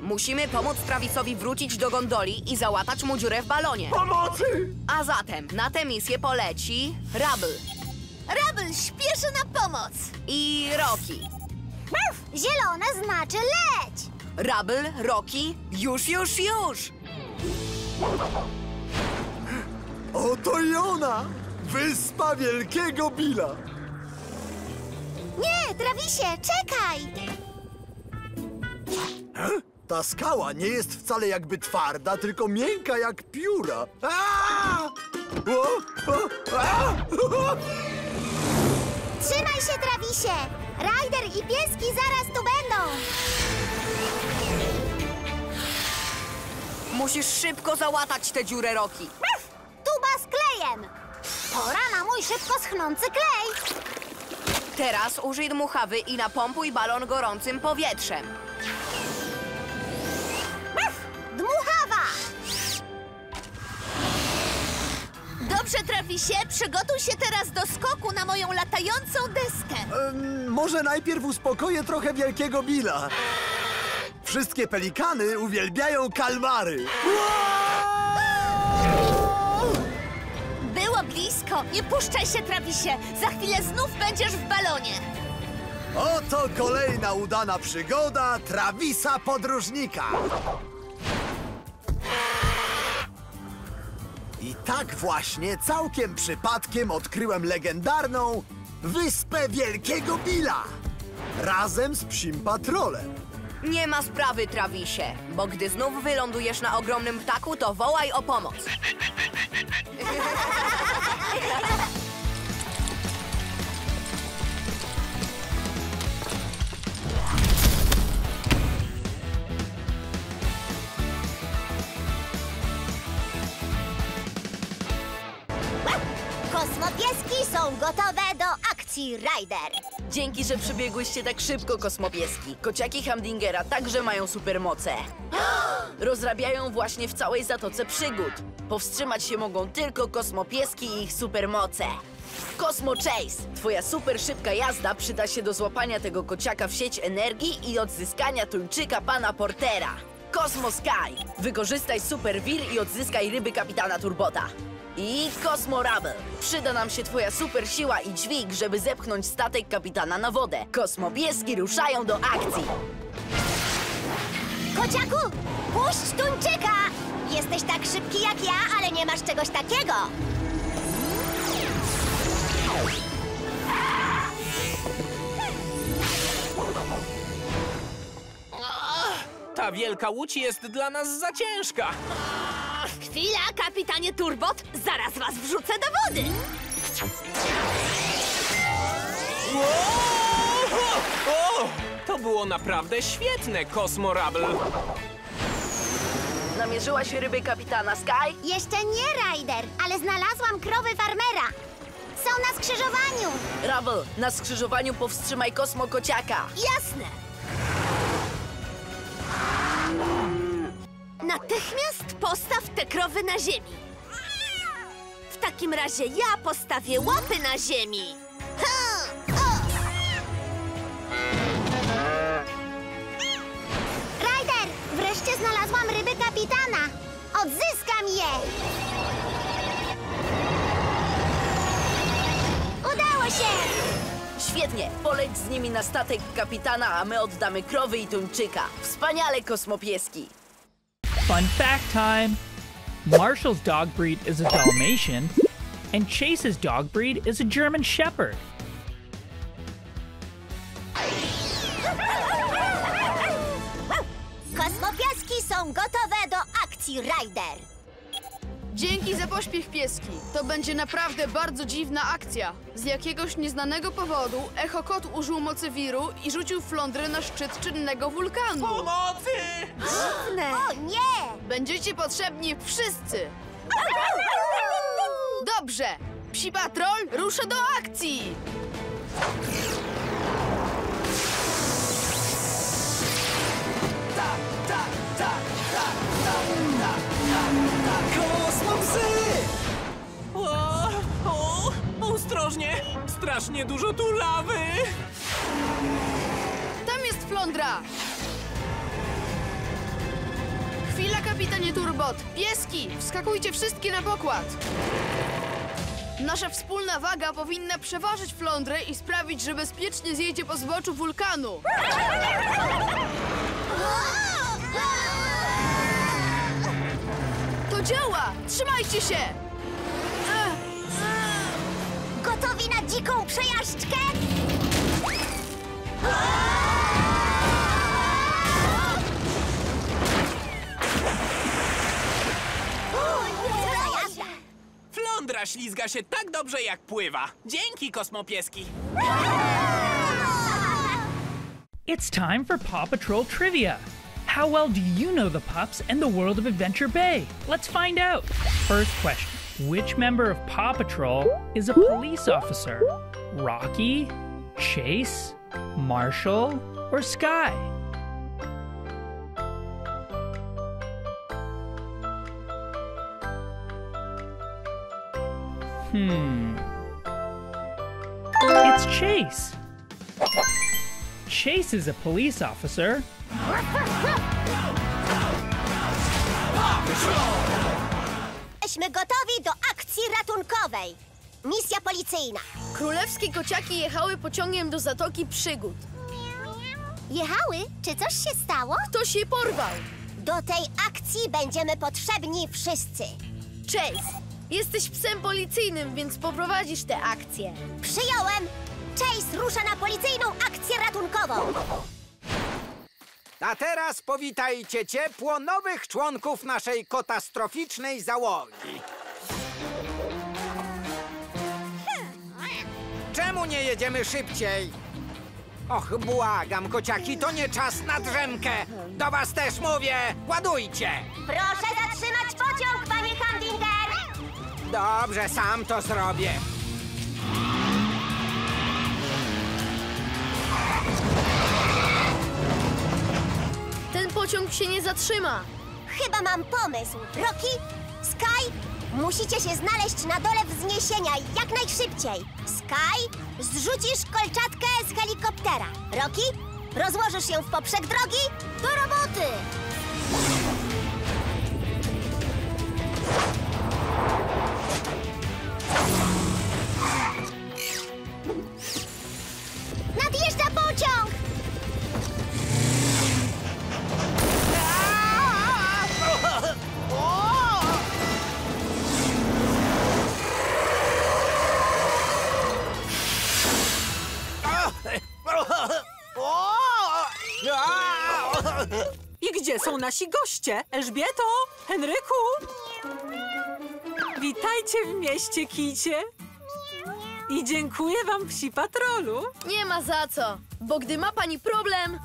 Musimy pomóc Travisowi wrócić do gondoli i załatać mu dziurę w balonie. Pomocy! A zatem na tę misję poleci Rubble Rabel śpieszy na pomoc! i Rocky. Zielone znaczy leć! Rubble, Rocky, już, już, już! Oto i ona! Wyspa Wielkiego Billa! Nie, Travisie, czekaj! Ta skała nie jest wcale jakby twarda, tylko miękka jak pióra. Aaa! O, o, a! Trzymaj się, Travisie! Ryder i pieski zaraz tu będą! Musisz szybko załatać tę dziurę, Rocky. Tuba z klejem! Pora na mój szybko schnący klej! Teraz użyj dmuchawy i napompuj balon gorącym powietrzem. Dmuchawa! Dobrze, Travisie, przygotuj się teraz do skoku na moją latającą deskę. Em, może najpierw uspokoję trochę Wielkiego Billa. Wszystkie pelikany uwielbiają kalmary. Było blisko. Nie puszczaj się, Travisie. Za chwilę znów będziesz w balonie. Oto kolejna udana przygoda Travisa Podróżnika. I tak właśnie całkiem przypadkiem odkryłem legendarną Wyspę Wielkiego Billa. Razem z psim patrolem. Nie ma sprawy, Travisie, bo gdy znów wylądujesz na ogromnym ptaku, to wołaj o pomoc. Kosmopieski są gotowe do akcji, Ryder! Dzięki, że przybiegłyście tak szybko, kosmopieski. Kociaki Hamdingera także mają supermoce. Rozrabiają właśnie w całej Zatoce Przygód. Powstrzymać się mogą tylko kosmopieski i ich supermoce. Kosmo Chase! Twoja super szybka jazda przyda się do złapania tego kociaka w sieć energii i odzyskania tuńczyka pana Portera. Kosmo Sky! Wykorzystaj super wir i odzyskaj ryby kapitana Turbota. I Kosmo Rubble. Przyda nam się twoja super siła i dźwig, żeby zepchnąć statek kapitana na wodę. Kosmopieski ruszają do akcji. Kociaku, puść tuńczyka! Jesteś tak szybki jak ja, ale nie masz czegoś takiego! Ta wielka łódź jest dla nas za ciężka. Chwila, kapitanie Turbot. Zaraz was wrzucę do wody. O! To było naprawdę świetne, Kosmo Rubble. Namierzyłaś ryby kapitana Sky? Jeszcze nie, Ryder, ale znalazłam krowy farmera. Są na skrzyżowaniu. Rubble, na skrzyżowaniu powstrzymaj Kosmo Kociaka. Jasne. Natychmiast postaw te krowy na ziemi. W takim razie ja postawię łapy na ziemi. Ha! O! Ryder, wreszcie znalazłam ryby kapitana. Odzyskam je. Udało się! Świetnie, poleć z nimi na statek kapitana, a my oddamy krowy i tuńczyka. Wspaniale, kosmopieski. Fun fact time Marshall's dog breed is a Dalmatian, and Chase's dog breed is a German Shepherd. Są gotowe do akcji. Dzięki za pośpiech pieski. To będzie naprawdę bardzo dziwna akcja. Z jakiegoś nieznanego powodu Echo Kot użył mocy wiru i rzucił flądrę na szczyt czynnego wulkanu. Pomocy! O nie! Będziecie potrzebni wszyscy. Dobrze. Psi Patrol rusza do akcji. O, o, ostrożnie! Strasznie dużo tu lawy! Tam jest flądra. Chwila, kapitanie Turbot! Pieski, wskakujcie wszystkie na pokład! Nasza wspólna waga powinna przeważyć flądrę i sprawić, że bezpiecznie zjedzie po zboczu wulkanu. To działa! Trzymajcie się! Gotowi na dziką przejażdżkę? Flądra ślizga się tak dobrze jak pływa. Dzięki, kosmopieski. It's time for Paw Patrol trivia. How well do you know the pups and the world of Adventure Bay? Let's find out. First question Which member of Paw Patrol is a police officer? Rocky, Chase, Marshall, or Sky? Hmm. It's Chase. Chase is a police officer. Jesteśmy gotowi do akcji ratunkowej. Misja policyjna. Królewskie kociaki jechały pociągiem do Zatoki Przygód. Jechały? Czy coś się stało? Ktoś je porwał. Do tej akcji będziemy potrzebni wszyscy. Chase, jesteś psem policyjnym, więc poprowadzisz tę akcję. Przyjąłem! Chase rusza na policyjną akcję ratunkową. A teraz powitajcie ciepło nowych członków naszej katastroficznej załogi. Czemu nie jedziemy szybciej? Och, błagam, kociaki, to nie czas na drzemkę. Do was też mówię, ładujcie. Proszę zatrzymać pociąg, panie Hamdinger! Dobrze, sam to zrobię. Pociąg się nie zatrzyma. Chyba mam pomysł. Rocky, Sky, musicie się znaleźć na dole wzniesienia jak najszybciej. Sky, zrzucisz kolczatkę z helikoptera. Rocky, rozłożysz ją w poprzek drogi. Do roboty! Nadjeżdża pociąg! I gdzie są nasi goście? Elżbieto? Henryku? Witajcie w mieście Kicie. I dziękuję wam, psi patrolu. Nie ma za co, bo gdy ma pani problem,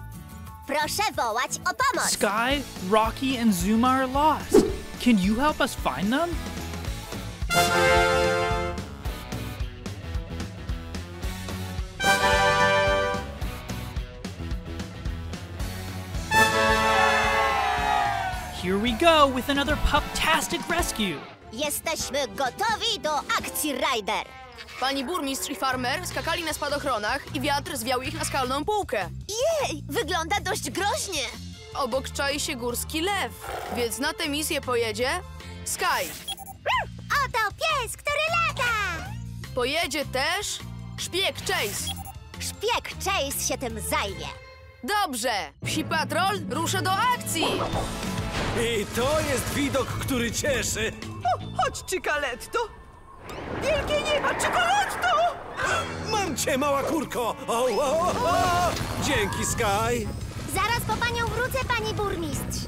Proszę wołać o pomoc. Sky, Rocky, and Zuma are lost. Can you help us find them? Go with another puptastic rescue. Jesteśmy gotowi do akcji Rider. Pani burmistrz i farmer skakali na spadochronach i wiatr zwiał ich na skalną półkę. jej, wygląda dość groźnie. Obok czai się górski lew, więc na tę misję pojedzie Sky. Oto pies, który lata! Pojedzie też szpieg Chase. Szpieg Chase się tym zajmie. Dobrze, psi patrol rusza do akcji. I to jest widok, który cieszy. Chodź, Ciccaletto. Wielkie nieba, Ciccaletto! Mam cię, mała kurko! O, o, o, o. Dzięki, Sky. Zaraz po panią wrócę, pani burmistrz.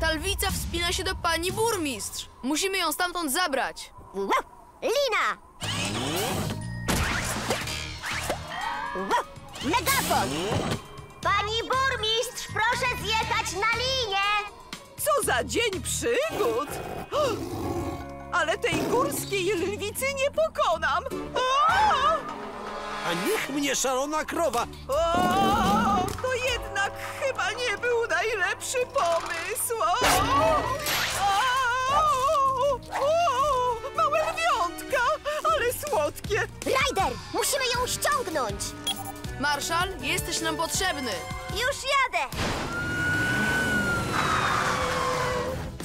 Ta lwica wspina się do pani burmistrz. Musimy ją stamtąd zabrać. Wow! Lina! Wow! Megafon! Pani burmistrz, proszę zjechać na linię! Co za dzień przygód! Ale tej górskiej lwicy nie pokonam! A niech mnie szalona krowa. O! To jednak chyba nie był najlepszy pomysł! O! O! O! Małe lwiątka, ale słodkie! Ryder, musimy ją ściągnąć! Marszal, jesteś nam potrzebny. Już jadę!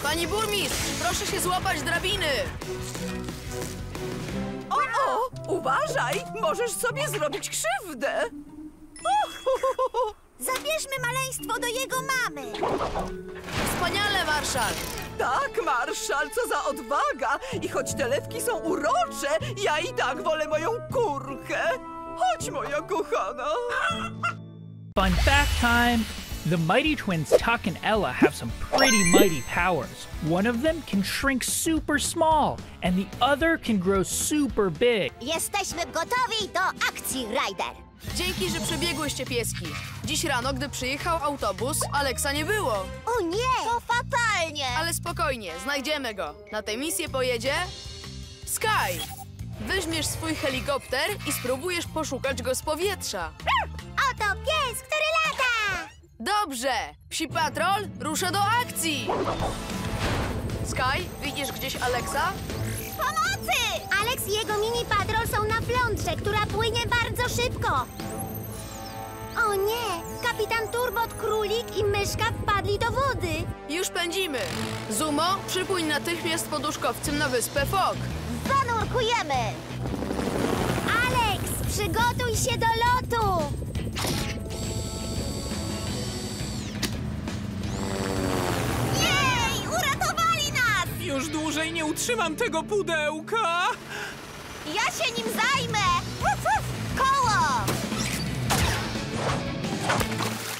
Pani burmistrz, proszę się złapać drabiny. O, o, uważaj, możesz sobie zrobić krzywdę. Zabierzmy maleństwo do jego mamy. Wspaniale, Marszal. Tak, Marszal, co za odwaga! I choć te lewki są urocze, ja i tak wolę moją kurkę. Chodź, moja kochana! Fun fact time! The mighty twins Tuck and Ella have some pretty mighty powers. One of them can shrink super small, and the other can grow super big. Jesteśmy gotowi do akcji, Ryder. Dzięki, że przebiegłyście pieski. Dziś rano, gdy przyjechał autobus, Aleksa nie było. O nie! To fatalnie! Ale spokojnie, znajdziemy go. Na tę misję pojedzie... Sky! Weźmiesz swój helikopter i spróbujesz poszukać go z powietrza. Oto pies, który lata! Dobrze! Psi Patrol rusza do akcji! Sky, widzisz gdzieś Aleksa? Pomocy! Alex i jego mini patrol są na flądrze, która płynie bardzo szybko. O nie! Kapitan Turbot, Królik i Myszka wpadli do wody. Już pędzimy! Zumo, przypłyń natychmiast poduszkowcem na wyspę Fog. Zanurkujemy! Alex, przygotuj się do lotu! Jej! Uratowali nas! Już dłużej nie utrzymam tego pudełka! Ja się nim zajmę! Uf, uf, koło!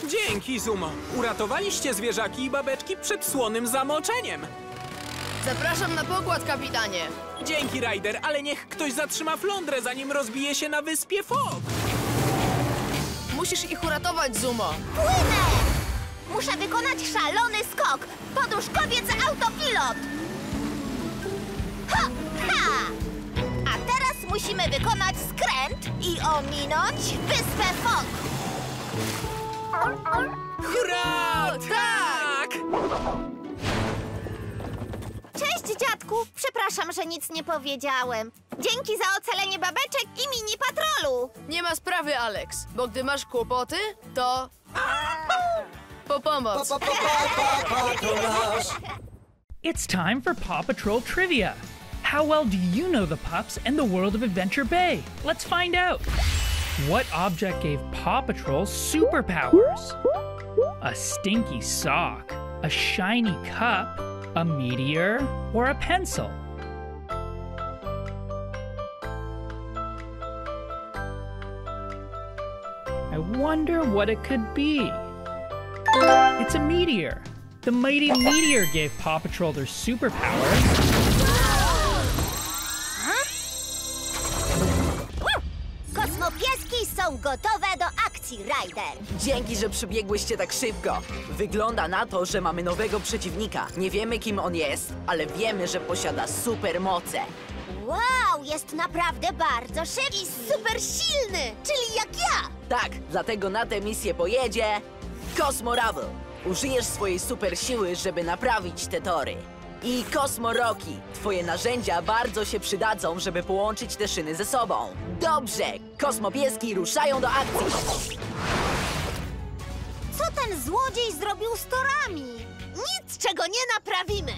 Dzięki, Zumo. Uratowaliście zwierzaki i babeczki przed słonym zamoczeniem. Zapraszam na pokład, kapitanie. Dzięki, Ryder, ale niech ktoś zatrzyma flądrę, zanim rozbije się na wyspie Fog. Musisz ich uratować, Zumo. Płynę! Muszę wykonać szalony skok! Poduszkowiec autopilot! Ha! Ha! A teraz musimy wykonać skręt i ominąć wyspę Fok! Hurra! Tak! Cześć, dziadku! Przepraszam, że nic nie powiedziałem. Dzięki za ocalenie babeczek i mini patrolu! Nie ma sprawy, Alex, bo gdy masz kłopoty, to... Po pomoc. It's time for Paw Patrol Trivia. How well do you know the pups and the world of Adventure Bay? Let's find out. What object gave Paw Patrol superpowers? A stinky sock, a shiny cup, a meteor, or a pencil? I wonder what it could be. It's a meteor. The mighty meteor gave Paw Patrol their superpowers. Są gotowe do akcji, Ryder! Dzięki, że przybiegłyście tak szybko. Wygląda na to, że mamy nowego przeciwnika. Nie wiemy, kim on jest, ale wiemy, że posiada supermoce. Wow, jest naprawdę bardzo szybki i super silny, czyli jak ja! Tak, dlatego na tę misję pojedzie Cosmo Ravel. Użyjesz swojej super siły, żeby naprawić te tory. I Cosmo Rocky. Twoje narzędzia bardzo się przydadzą, żeby połączyć te szyny ze sobą. Dobrze, kosmopieski ruszają do akcji. Co ten złodziej zrobił z torami? Nic, czego nie naprawimy!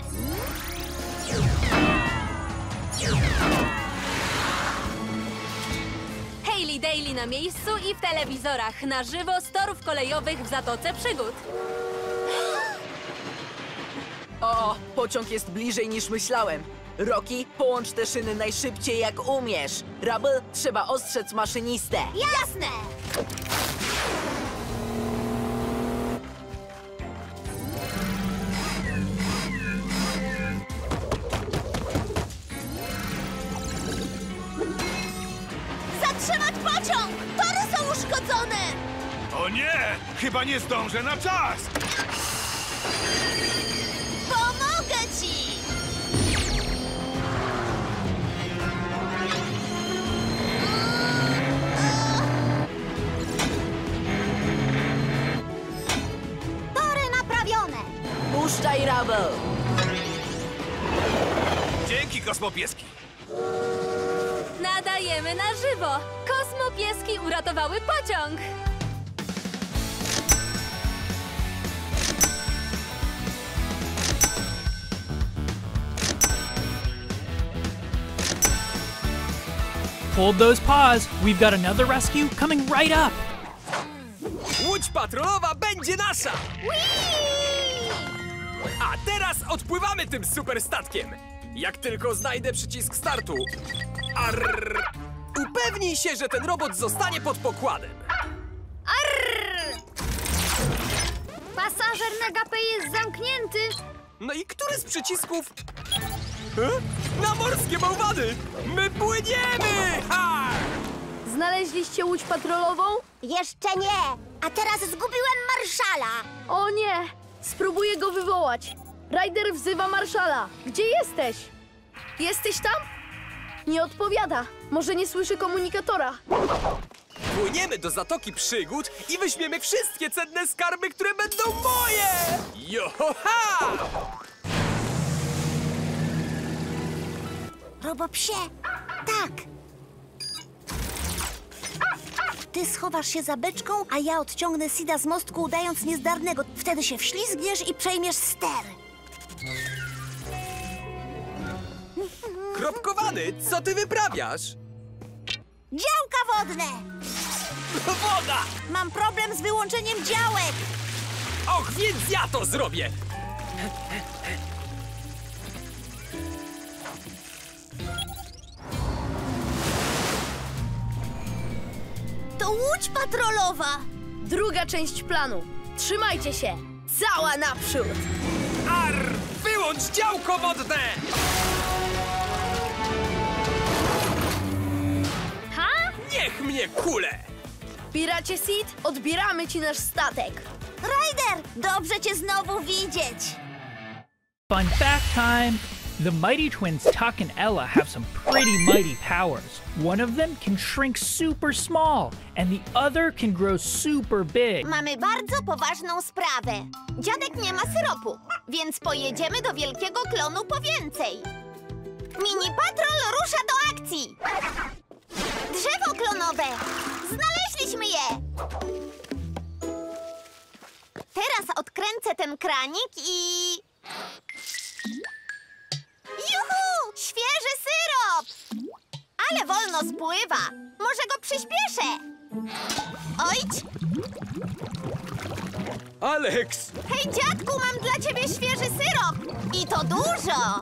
Hailey Daily na miejscu i w telewizorach na żywo z torów kolejowych w Zatoce Przygód. O, pociąg jest bliżej niż myślałem. Rocky, połącz te szyny najszybciej jak umiesz. Rubble, trzeba ostrzec maszynistę. Jasne! Zatrzymać pociąg! Tory są uszkodzone! O nie! Chyba nie zdążę na czas! Odpuszczaj, Dzięki, kosmopieski! Nadajemy na żywo! Kosmopieski uratowały pociąg! Hold those paws. We've got another rescue coming right up. Łódź patrolowa będzie nasza! Whee! Odpływamy tym super statkiem! Jak tylko znajdę przycisk startu. Arr! Upewnij się, że ten robot zostanie pod pokładem. Pasażer na gapę jest zamknięty. No i który z przycisków? E? Na morskie bałwany! My płyniemy! Ha! Znaleźliście łódź patrolową? Jeszcze nie! A teraz zgubiłem marszala! O nie! Spróbuję go wywołać. Ryder wzywa marszala. Gdzie jesteś? Jesteś tam? Nie odpowiada. Może nie słyszy komunikatora. Płyniemy do Zatoki Przygód i weźmiemy wszystkie cenne skarby, które będą moje! Joha! Robopsie, tak! Ty schowasz się za beczką, a ja odciągnę Sida z mostku, udając niezdarnego. Wtedy się wślizgniesz i przejmiesz ster. Kropkowany, co ty wyprawiasz? Działka wodne! Woda! Mam problem z wyłączeniem działek! Och, więc ja to zrobię! To łódź patrolowa! Druga część planu. Trzymajcie się. Cała naprzód. Wyłącz działko wodne! Ha? Niech mnie kule! Piracie Sid, odbieramy ci nasz statek. Ryder, dobrze cię znowu widzieć! Fun fact time! The Mighty Twins Tuck and Ella have some pretty mighty powers. One of them can shrink super small, and the other can grow super big. Mamy bardzo poważną sprawę. Dziadek nie ma syropu, więc pojedziemy do wielkiego klonu po więcej. Mini Patrol rusza do akcji! Drzewo klonowe! Znaleźliśmy je! Teraz odkręcę ten kranik i... Juhu! Świeży syrop! Ale wolno spływa. Może go przyspieszę. Ojdź! Alex! Hej, dziadku, mam dla ciebie świeży syrop! I to dużo!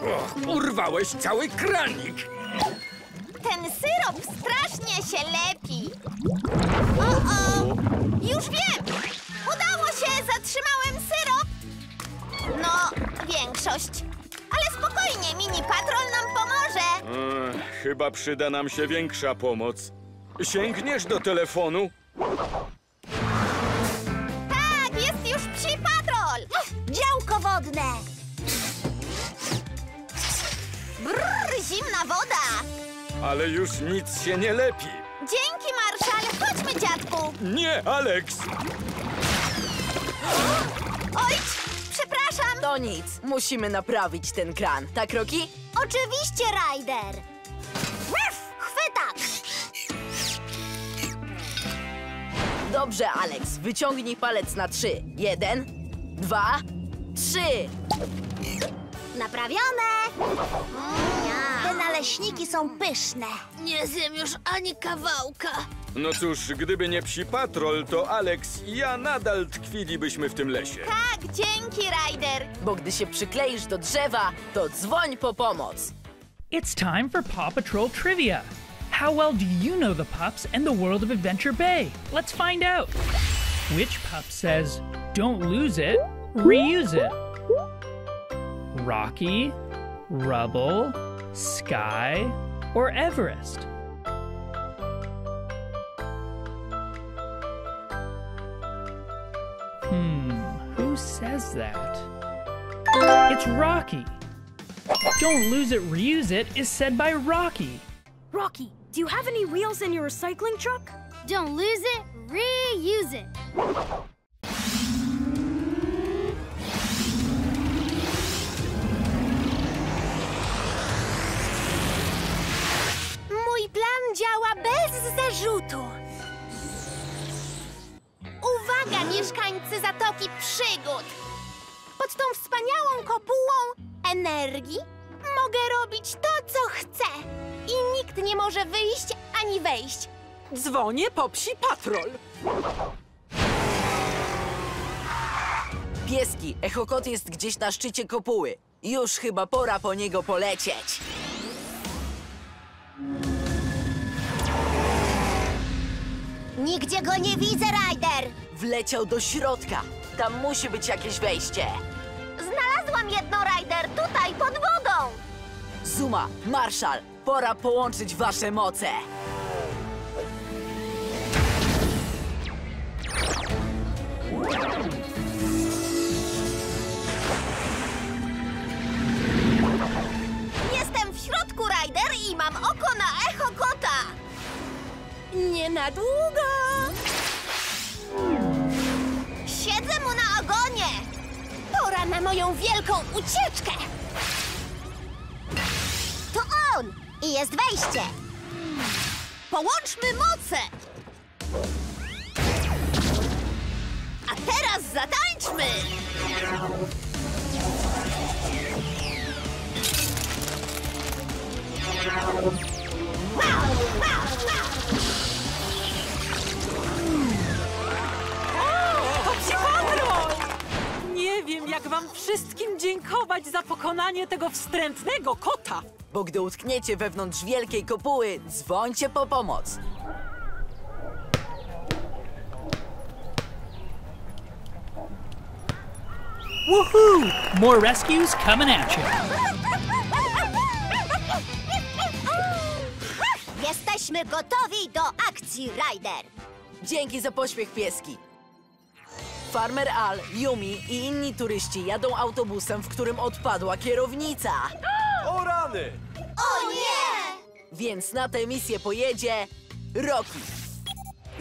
Och, urwałeś cały kranik! Ten syrop strasznie się lepi. O, o! Już wiem! Udało się! Zatrzymałem syrop! No, większość. Ale spokojnie, mini patrol nam pomoże. Ech, chyba przyda nam się większa pomoc. Sięgniesz do telefonu? Tak, jest już psi patrol! Działko wodne! Brrr, zimna woda! Ale już nic się nie lepi. Dzięki, marszal! Chodźmy, dziadku! Nie, Alex! Oj, przepraszam! To nic, musimy naprawić ten kran. Tak, Roki? Oczywiście, Ryder! Ruff, chwytak! Dobrze, Alex, wyciągnij palec na trzy. Jeden, dwa, trzy. Naprawione! Te naleśniki są pyszne. Nie zjem już ani kawałka. No cóż, gdyby nie psi patrol, to Alex i ja nadal tkwilibyśmy w tym lesie. Tak, dzięki, Ryder! Bo gdy się przykleisz do drzewa, to dzwoń po pomoc. It's time for Paw Patrol Trivia. How well do you know the pups and the world of Adventure Bay? Let's find out. Which pup says, don't lose it, reuse it? Rocky, Rubble, Sky, or Everest? Who says that? It's Rocky. Don't lose it, reuse it is said by Rocky. Rocky, do you have any wheels in your recycling truck? Don't lose it, reuse it. Mój plan działa bez zarzutu. Uwaga, mieszkańcy Zatoki Przygód! Pod tą wspaniałą kopułą energii mogę robić to, co chcę. I nikt nie może wyjść ani wejść. Dzwonię po psi patrol. Pieski, echokot jest gdzieś na szczycie kopuły. Już chyba pora po niego polecieć. Nigdzie go nie widzę, Ryder. Wleciał do środka. Tam musi być jakieś wejście. Znalazłam jedno, Ryder, tutaj, pod wodą. Zuma, Marszal, pora połączyć wasze moce. Jestem w środku, Ryder, i mam oko na echo kota. Nie na długo. Na moją wielką ucieczkę. To on i jest wejście. Połączmy moce. A teraz zatańczmy. To jak wam wszystkim dziękować za pokonanie tego wstrętnego kota. Bo gdy utkniecie wewnątrz wielkiej kopuły, dzwońcie po pomoc. Woohoo! More rescues coming at you. Jesteśmy gotowi do akcji, Ryder. Dzięki za pośpiech pieski. Farmer Al, Yumi i inni turyści jadą autobusem, w którym odpadła kierownica. O rany! O nie! Więc na tę misję pojedzie Rocky.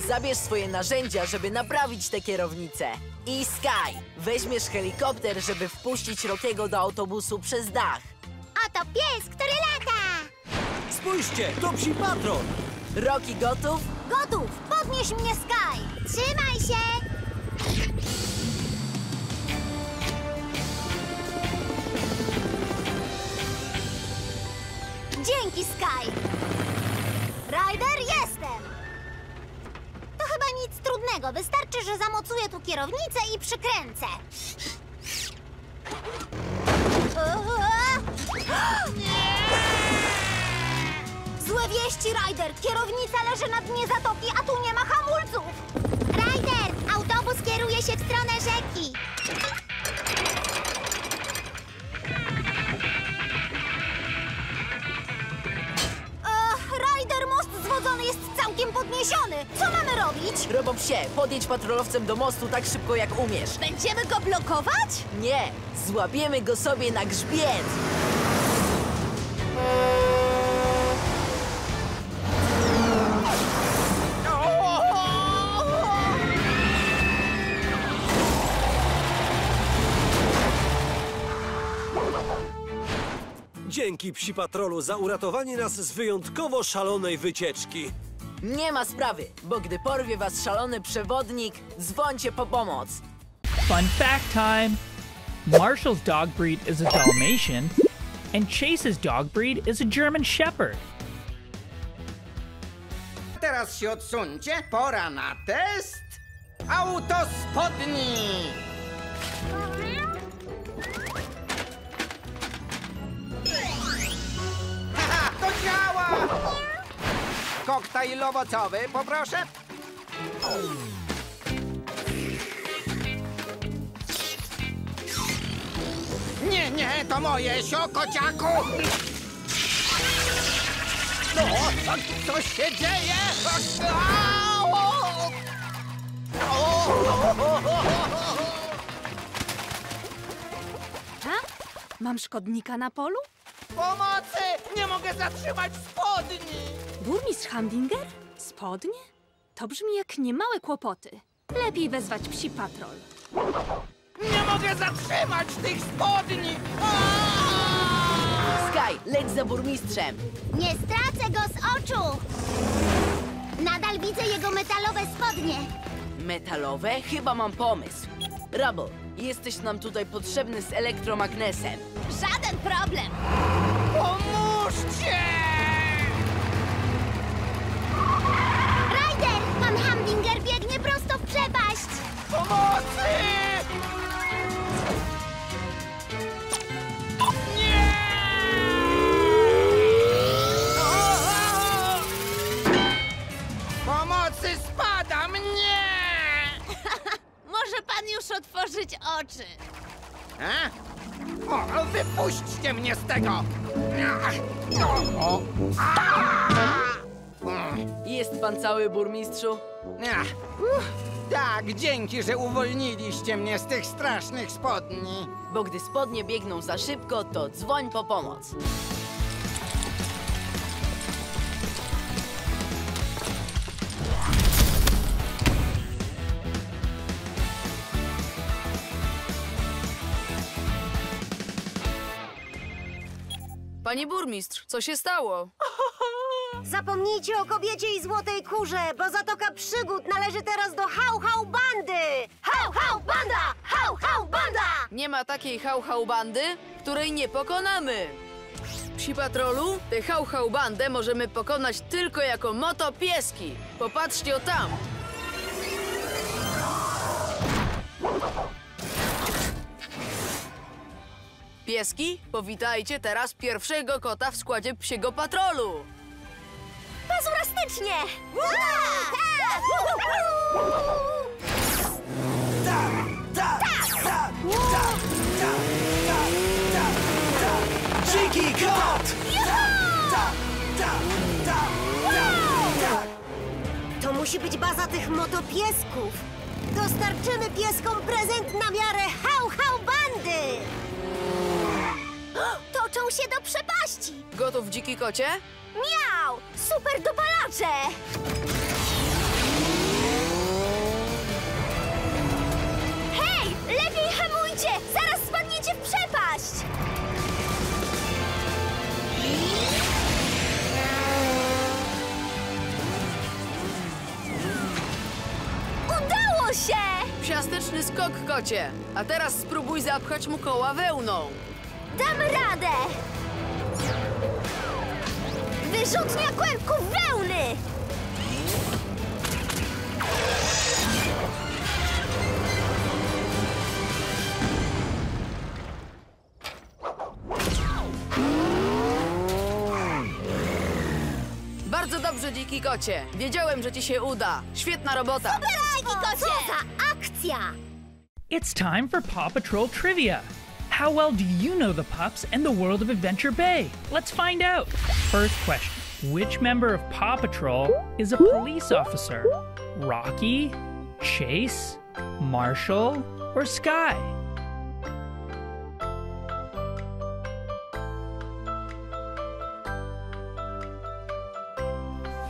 Zabierz swoje narzędzia, żeby naprawić tę kierownicę. I Sky, weźmiesz helikopter, żeby wpuścić Rockiego do autobusu przez dach. Oto pies, który lata. Spójrzcie, to psi patrol! Rocky gotów? Gotów, podnieś mnie, Sky. Trzymaj się. Dzięki, Sky. Ryder, jestem. To chyba nic trudnego. Wystarczy, że zamocuję tu kierownicę i przykręcę. Złe wieści, Ryder! Kierownica leży na dnie zatoki, a tu nie ma hamulców! Kieruje się w stronę rzeki! Ech, Ryder, most zwodzony jest całkiem podniesiony! Co mamy robić? Robopsie, podjedź patrolowcem do mostu tak szybko jak umiesz. Będziemy go blokować? Nie, złapiemy go sobie na grzbiet. Dzięki psi patrolu za uratowanie nas z wyjątkowo szalonej wycieczki. Nie ma sprawy, bo gdy porwie was szalony przewodnik, dzwońcie po pomoc. Fun fact time Marshall's dog breed is a Dalmatian, and Chase's dog breed is a German Shepherd. Teraz się odsuńcie, pora na test autospodni. Działa! Koktajl owocowy, poproszę. Nie, nie, to moje, sio, kociaku! No, co, co się dzieje? Mam szkodnika na polu? Pomocy! Nie mogę zatrzymać spodni! Burmistrz Hamdinger? Spodnie? To brzmi jak niemałe kłopoty. Lepiej wezwać psi patrol. Nie mogę zatrzymać tych spodni! Sky, leć za burmistrzem. Nie stracę go z oczu! Nadal widzę jego metalowe spodnie. Metalowe? Chyba mam pomysł. Rubble, Jesteś nam tutaj potrzebny z elektromagnesem. Żaden problem! Pomóżcie! Ryder! Pan Hamdinger biegnie prosto w przepaść! Pomocy! Pan już otworzyć oczy. A? O, wypuśćcie mnie z tego! O, o, Jest pan cały, burmistrzu? Ach, uff, tak, dzięki, że uwolniliście mnie z tych strasznych spodni. Bo gdy spodnie biegną za szybko, to dzwoń po pomoc. Pani burmistrz, co się stało? Zapomnijcie o kobiecie i złotej kurze, bo Zatoka Przygód należy teraz do Hał Hał Bandy! Hał Hał Banda! Hał Hał Banda! Nie ma takiej hał-hał bandy, której nie pokonamy. Psi patrolu, tę hał-hał bandę możemy pokonać tylko jako motopieski. Popatrzcie o tam. Pieski, powitajcie teraz pierwszego kota w składzie psiego patrolu. Pazurastycznie! Dziki kot! To musi być baza tych motopiesków. Dostarczymy pieskom prezent na miarę Hał Hał Bandy! Toczą się do przepaści! Gotów, dziki kocie? Miał! Super dopalacze! Hej! Lepiej hamujcie! Zaraz spadniecie w przepaść! Udało się! Psiastyczny skok, kocie. A teraz spróbuj zapchać mu koła wełną. Dam radę! Wyrzutnia kłębków wełny! Bardzo dobrze, dziki kocie. Wiedziałem, że ci się uda. Świetna robota. Co za akcja! It's time for Paw Patrol Trivia. How well do you know the pups and the world of Adventure Bay? Let's find out. First question Which member of Paw Patrol is a police officer? Rocky, Chase, Marshall, or Sky?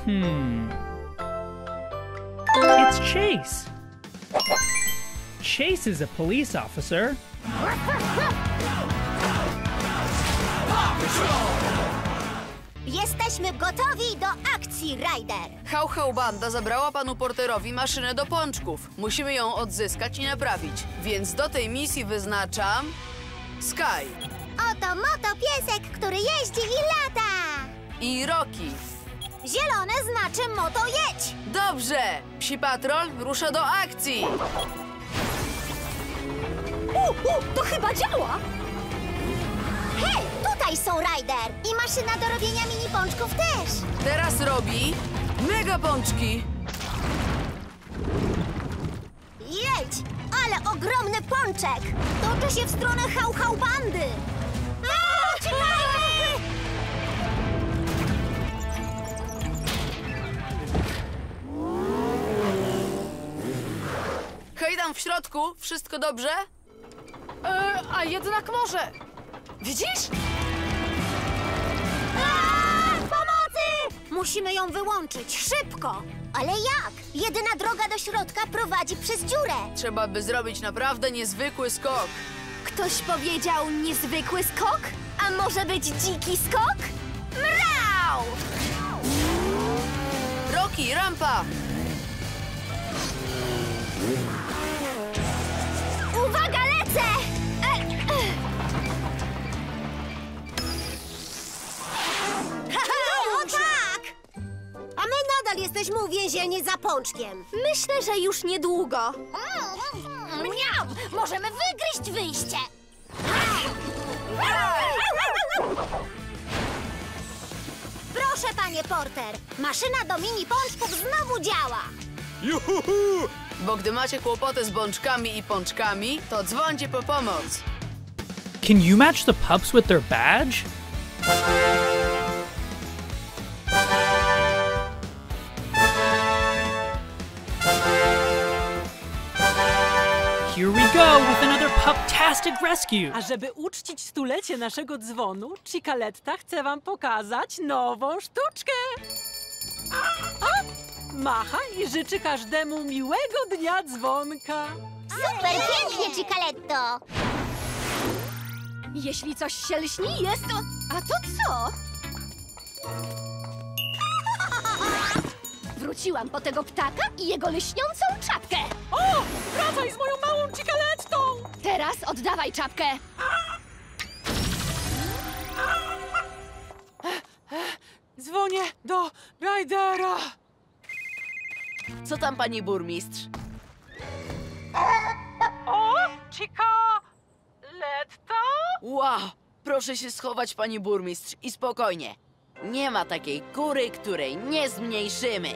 Hmm. It's Chase. Chase is a police officer. Jesteśmy gotowi do akcji, Ryder! Hał Hał Banda zabrała panu porterowi maszynę do pączków. Musimy ją odzyskać i naprawić. Więc do tej misji wyznaczam... Sky Oto moto piesek, który jeździ i lata! i Rocky. Zielone znaczy moto jedź! Dobrze! Psi Patrol rusza do akcji! U, to chyba działa! Hej, tutaj są Ryder! I maszyna do robienia mini pączków też! Teraz robi mega pączki. Jedź! Ale ogromny pączek! Toczy się w stronę hał-hał bandy! Uciekajmy! Hej tam w środku, wszystko dobrze? E, a jednak może. Widzisz? Pomocy! Musimy ją wyłączyć, szybko! Ale jak? Jedyna droga do środka prowadzi przez dziurę. Trzeba by zrobić naprawdę niezwykły skok. Ktoś powiedział niezwykły skok? A może być dziki skok? Mrał! Rocky, rampa! Jesteśmy uwięzieni za pączkiem. Myślę, że już niedługo. Miam! Możemy wygryźć wyjście! Proszę, panie Porter, maszyna do mini pączków znowu działa. Juhu! Bo gdy macie kłopoty z bączkami i pączkami, to dzwońcie po pomoc. Can you match the pups with their badge? Here we go with another puptastic rescue. A żeby uczcić stulecie naszego dzwonu, Cicaletta chce wam pokazać nową sztuczkę. A, macha i życzy każdemu miłego dnia dzwonka. Super pięknie, Cicaletto! Jeśli coś się lśni, jest to... A to co? Wróciłam po tego ptaka i jego lśniącą czapkę. O, wracaj z moją! Teraz oddawaj czapkę. Dzwonię do Rajdera. Co tam, pani burmistrz? O, Cicaletta? Wow! Proszę się schować, pani burmistrz, i spokojnie. Nie ma takiej kury, której nie zmniejszymy.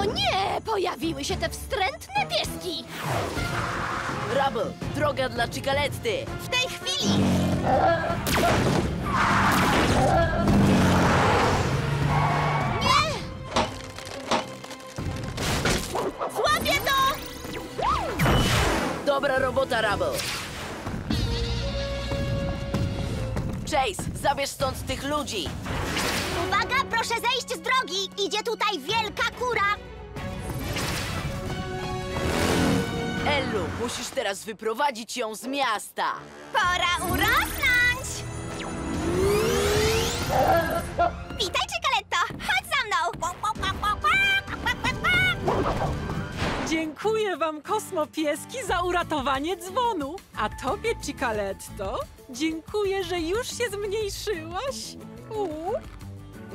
O nie! Pojawiły się te wstrętne pieski. Rubble, droga dla Cicaletty. W tej chwili! Nie! Złapię to! Dobra robota, Rubble. Chase, zabierz stąd tych ludzi. Proszę zejść z drogi! Idzie tutaj wielka kura! Ellu, musisz teraz wyprowadzić ją z miasta. Pora urosnąć! Witaj, Cicaletta! Chodź za mną! Dziękuję wam, kosmopieski, za uratowanie dzwonu. A tobie, Cicaletto, dziękuję, że już się zmniejszyłaś. Uuu.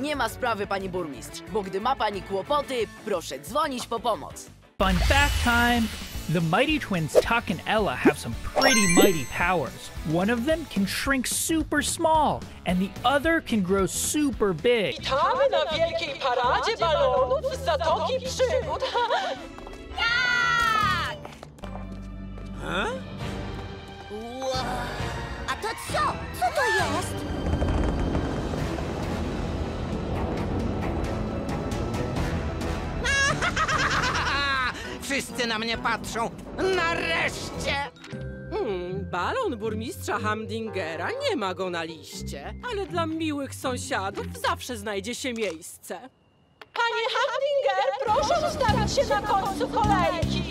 Nie ma sprawy, pani burmistrz, bo gdy ma pani kłopoty, proszę dzwonić po pomoc. Fun fact time! The Mighty Twins Tuck and Ella have some pretty mighty powers. One of them can shrink super small, and the other can grow super big. Witamy na wielkiej paradzie balonów z Zatoki Przygód. Tak! A to co? Co to jest? Wszyscy na mnie patrzą. Nareszcie! Hmm, balon burmistrza Hamdingera nie ma go na liście, ale dla miłych sąsiadów zawsze znajdzie się miejsce. Panie Hamdinger, proszę ustawić się na końcu kolejki.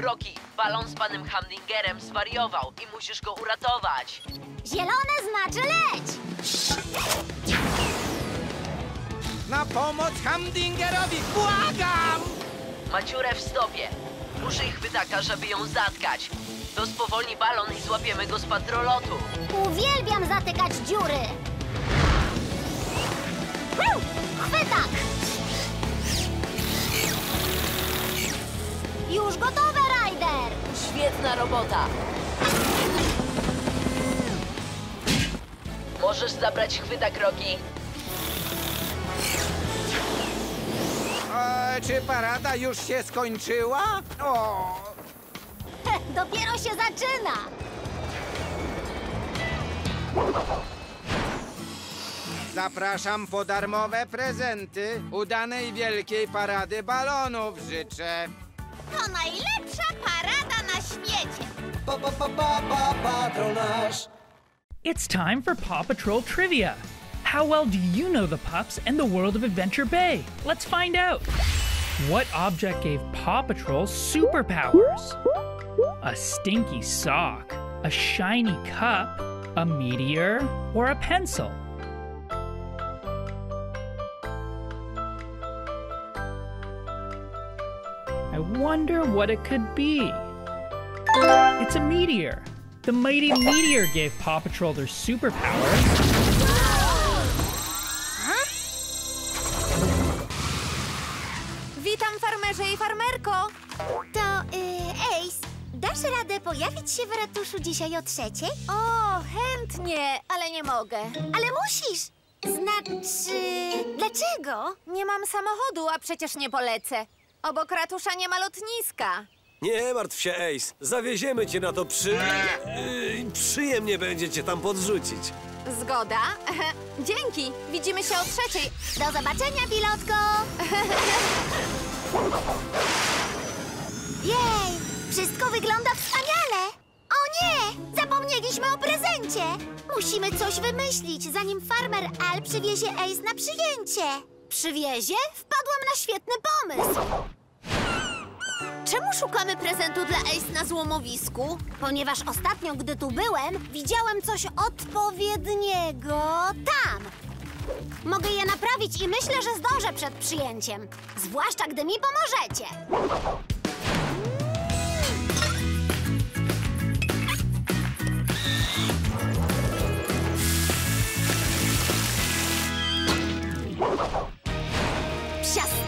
Rocky, balon z panem Hamdingerem zwariował i musisz go uratować. Zielone znaczy leć! Na pomoc Hamdingerowi! Błagam! Ma dziurę w stopie. Użyj chwytaka, żeby ją zatkać. To spowolni balon i złapiemy go z patrolotu. Uwielbiam zatykać dziury! Chwytak! Już gotowe, Ryder! Świetna robota. Możesz zabrać chwytak, Rocky? E, czy parada już się skończyła? O! Dopiero się zaczyna! Zapraszam po darmowe prezenty. Udanej wielkiej parady balonów życzę. To najlepsza parada na świecie! Pa, pa, pa, pa, pa, patronaż. It's time for Paw Patrol trivia. How well do you know the pups and the world of Adventure Bay? Let's find out. What object gave Paw Patrol superpowers? A stinky sock, a shiny cup, a meteor, or a pencil? Wonder what it could be. It's a meteor. The mighty meteor gave Paw Patrol their superpowers. Witam, farmerze i farmerko! To, y, Ace, dasz radę pojawić się w ratuszu dzisiaj o trzeciej? O, chętnie, ale nie mogę. Ale musisz! Znaczy, dlaczego? Nie mam samochodu, a przecież nie polecę. Obok ratusza nie ma lotniska. Nie martw się, Ace. Zawieziemy cię na to przy... Yy, przyjemnie będzie cię tam podrzucić. Zgoda. Dzięki. Widzimy się o trzeciej. Do zobaczenia, pilotko. Jej, wszystko wygląda wspaniale. O nie, zapomnieliśmy o prezencie. Musimy coś wymyślić, zanim farmer Al przywiezie Ace na przyjęcie. Przywiezie? Wpadłam na świetny pomysł. Czemu szukamy prezentu dla Ace na złomowisku? Ponieważ ostatnio, gdy tu byłem, widziałem coś odpowiedniego tam. Mogę je naprawić i myślę, że zdążę przed przyjęciem. Zwłaszcza, gdy mi pomożecie.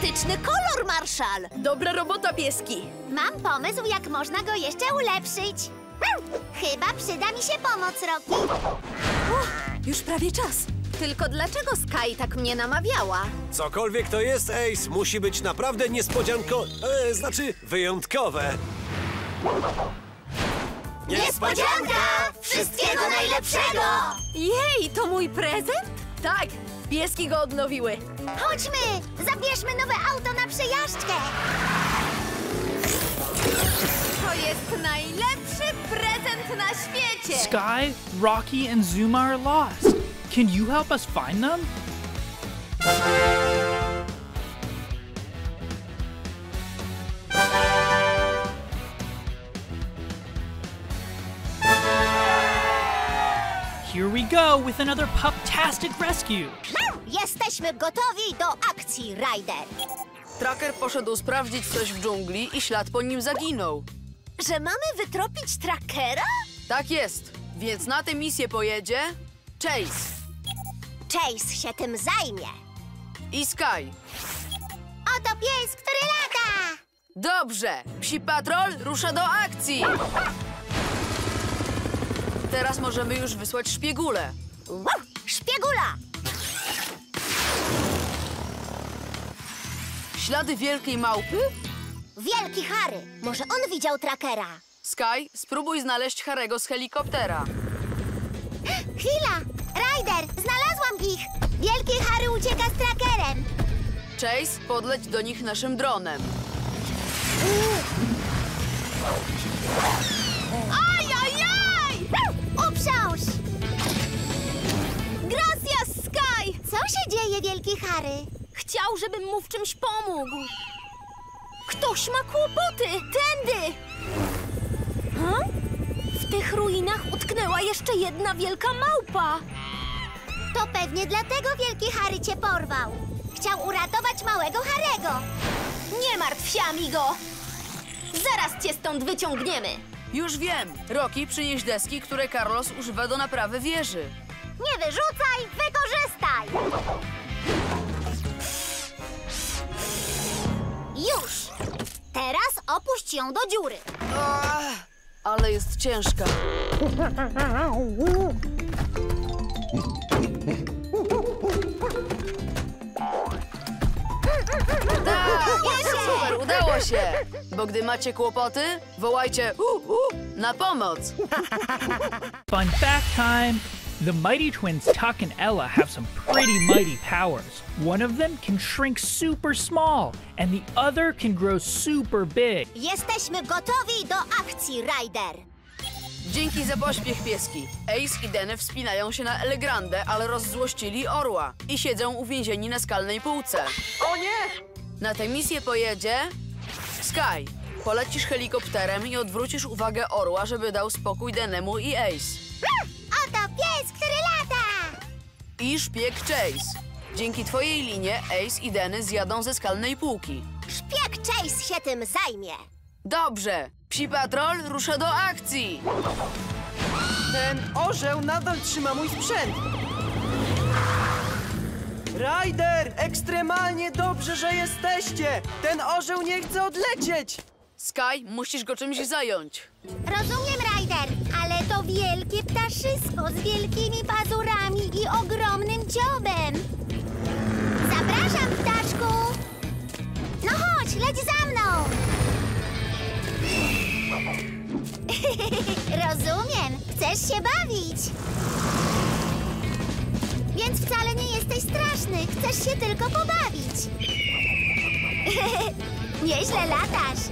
Psiastyczny kolor, Marszal! Dobra robota, pieski! Mam pomysł, jak można go jeszcze ulepszyć. Chyba przyda mi się pomoc, Rocky. już prawie czas. Tylko dlaczego Sky tak mnie namawiała? Cokolwiek to jest, Ace, musi być naprawdę niespodzianko... E, znaczy, wyjątkowe. Wszystkiego najlepszego! Jej, to mój prezent? Tak, pieski go odnowiły. Chodźmy! Zabierzmy nowe auto na przejażdżkę! To jest najlepszy prezent na świecie! Sky, Rocky, and Zuma are lost. Can you help us find them? Here we go with another Puptastic rescue. Jesteśmy gotowi do akcji, Ryder. Tracker poszedł sprawdzić coś w dżungli i ślad po nim zaginął. Że mamy wytropić trackera? Tak jest, więc na tę misję pojedzie Chase Chase się tym zajmie. i Sky. Oto pies, który lata! Dobrze, Psi Patrol rusza do akcji! Teraz możemy już wysłać szpiegulę. Wow, Szpiegula! Ślady wielkiej małpy? Wielki Harry. Może on widział trackera. Sky, spróbuj znaleźć Harego z helikoptera. Chwila! Ryder, znalazłam ich! Wielki Harry ucieka z trackerem. Chase, podleć do nich naszym dronem. Ajajaj! Uprząż! Gracias, Sky! Co się dzieje, Wielki Harry? Chciał, żebym mu w czymś pomógł. Ktoś ma kłopoty! Tędy! Hm? W tych ruinach utknęła jeszcze jedna wielka małpa. To pewnie dlatego Wielki Harry cię porwał. Chciał uratować małego Harego. Nie martw się, amigo! Zaraz cię stąd wyciągniemy. Już wiem. Rocky, przynieś deski, które Carlos używa do naprawy wieży. Nie wyrzucaj, wykorzystaj! Już! Teraz opuść ją do dziury. Ach, ale jest ciężka. udało się. Bo gdy macie kłopoty, wołajcie uh, uh, na pomoc. Fun fact time! The Mighty Twins Tuck and Ella have some pretty mighty powers. One of them can shrink super small, and the other can grow super big. Jesteśmy gotowi do akcji, Ryder. Dzięki za pośpiech pieski. Ace i Denny wspinają się na Elegrandę, ale rozzłościli orła i siedzą uwięzieni na skalnej półce. O nie! Na tę misję pojedzie Sky. Polecisz helikopterem i odwrócisz uwagę orła, żeby dał spokój Denemu i Ace. Oto pies, który lata! I szpieg Chase. Dzięki twojej linie Ace i Denny zjadą ze skalnej półki. Jak Chase się tym zajmie. Dobrze, Psi Patrol rusza do akcji. Ten orzeł nadal trzyma mój sprzęt. Ryder, ekstremalnie dobrze, że jesteście! Ten orzeł nie chce odlecieć! Sky, musisz go czymś zająć. Rozumiem, Ryder, ale to wielkie ptaszysko z wielkimi pazurami i ogromnym dziobem. Zapraszam, ptaszku. No chodź, leć za mną. Rozumiem, chcesz się bawić. Więc wcale nie jesteś straszny, chcesz się tylko pobawić. Nieźle latasz.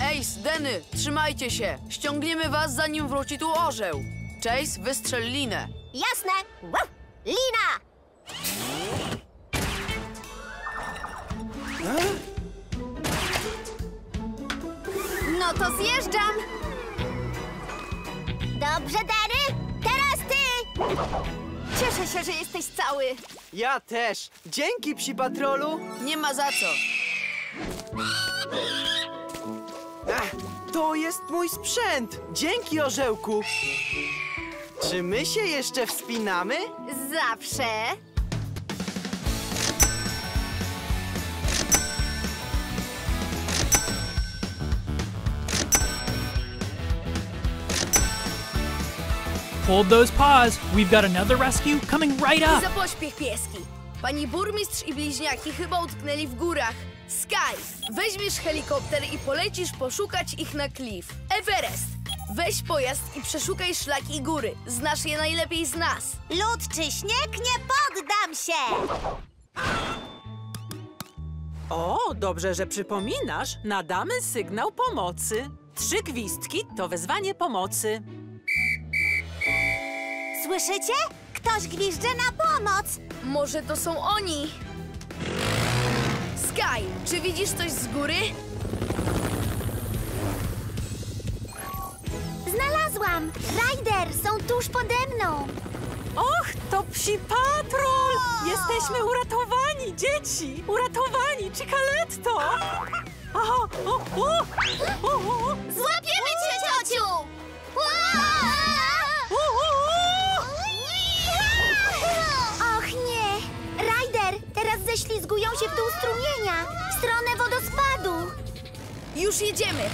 Ace, Denny, trzymajcie się. Ściągniemy was, zanim wróci tu orzeł. Chase, wystrzel linę. Jasne! Wow! Lina! No to zjeżdżam! Dobrze, Dary? Cieszę się, że jesteś cały. Ja też. Dzięki, psi patrolu. Nie ma za co. Ach, to jest mój sprzęt. Dzięki, orzełku. Czy my się jeszcze wspinamy? Zawsze. Hold those paws. We've got another rescue coming right up. za pośpiech pieski. Pani burmistrz i bliźniaki chyba utknęli w górach. Sky, weźmiesz helikopter i polecisz poszukać ich na klif. Everest, weź pojazd i przeszukaj szlaki i góry. Znasz je najlepiej z nas. Lód czy śnieg, nie poddam się! O, dobrze, że przypominasz. Nadamy sygnał pomocy. Trzy gwizdki to wezwanie pomocy. Słyszycie? Ktoś gwizdże na pomoc! Może to są oni? Sky, czy widzisz coś z góry? Znalazłam! Ryder, są tuż pode mną! Och, to psi patrol! Jesteśmy uratowani, dzieci! Uratowani, Cicaletto! O, o, o, o, o, Złapiemy cię, ciociu! Teraz ześlizgują się w dół strumienia, w stronę wodospadu. Już jedziemy!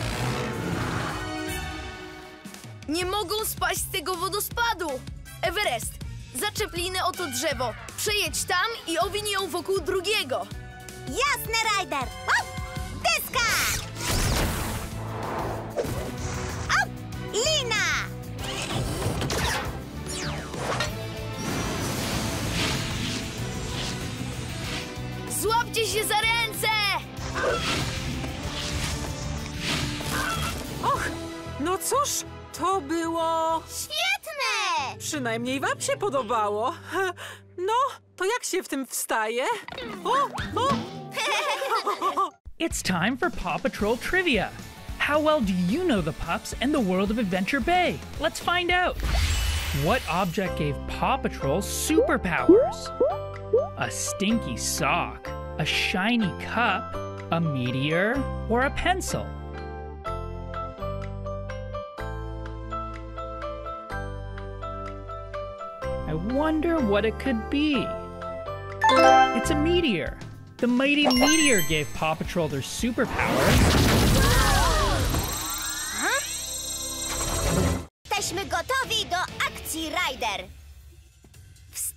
Nie mogą spaść z tego wodospadu! Everest, zaczep linę o to drzewo, przejedź tam i owiń ją wokół drugiego. Jasne, Ryder! O! Deska! O! Lina! Złapcie się za ręce! Och, no cóż, to było... Świetne! Przynajmniej wam się podobało. No, to jak się w tym wstaje? O, o! It's time for Paw Patrol trivia. How well do you know the pups and the world of Adventure Bay? Let's find out. What object gave Paw Patrol superpowers? A stinky sock, a shiny cup, a meteor, or a pencil? I wonder what it could be. It's a meteor. The mighty meteor gave Paw Patrol their superpowers. Jesteśmy gotowi do akcji, Ryder!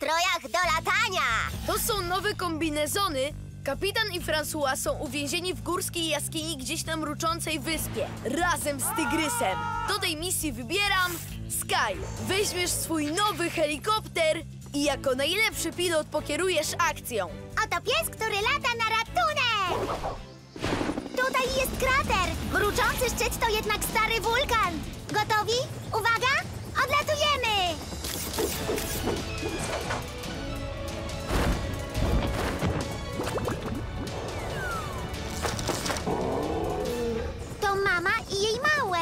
W strojach do latania! To są nowe kombinezony. Kapitan i François są uwięzieni w górskiej jaskini gdzieś na mruczącej wyspie, razem z Tygrysem. Do tej misji wybieram Sky. Weźmiesz swój nowy helikopter i jako najlepszy pilot pokierujesz akcją. Oto pies, który lata na ratunek! Tutaj jest krater! Mruczący szczyt to jednak stary wulkan! Gotowi? Uwaga! Odlatujemy! To mama i jej małe!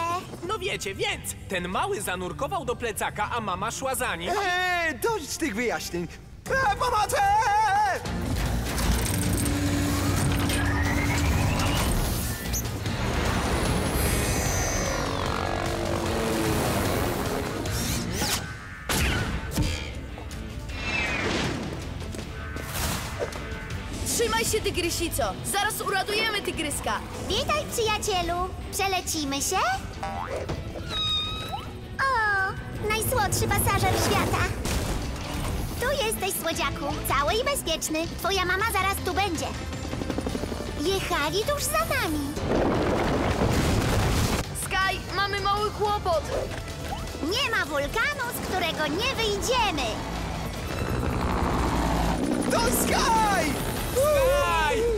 No wiecie, więc ten mały zanurkował do plecaka, a mama szła za nim. Eee, dość tych wyjaśnień. E, pomocy! Się, tygrysico! Zaraz uratujemy tygryska! Witaj, przyjacielu! Przelecimy się? O, najsłodszy pasażer świata! Tu jesteś, słodziaku, cały i bezpieczny. Twoja mama zaraz tu będzie. Jechali tuż za nami. Sky, mamy mały kłopot! Nie ma wulkanu, z którego nie wyjdziemy. To Sky!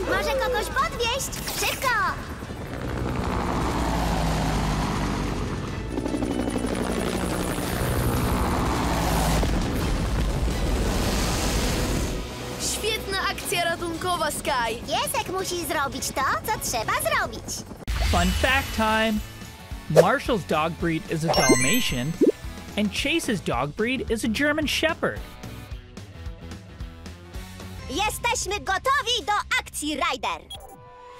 Może kogoś podwieźć? Szybko! Świetna akcja ratunkowa, Sky! Piesek musi zrobić to, co trzeba zrobić. Fun fact time! Marshall's dog breed is a Dalmatian, and Chase's dog breed is a German Shepherd. Jesteśmy gotowi do akcji, Ryder!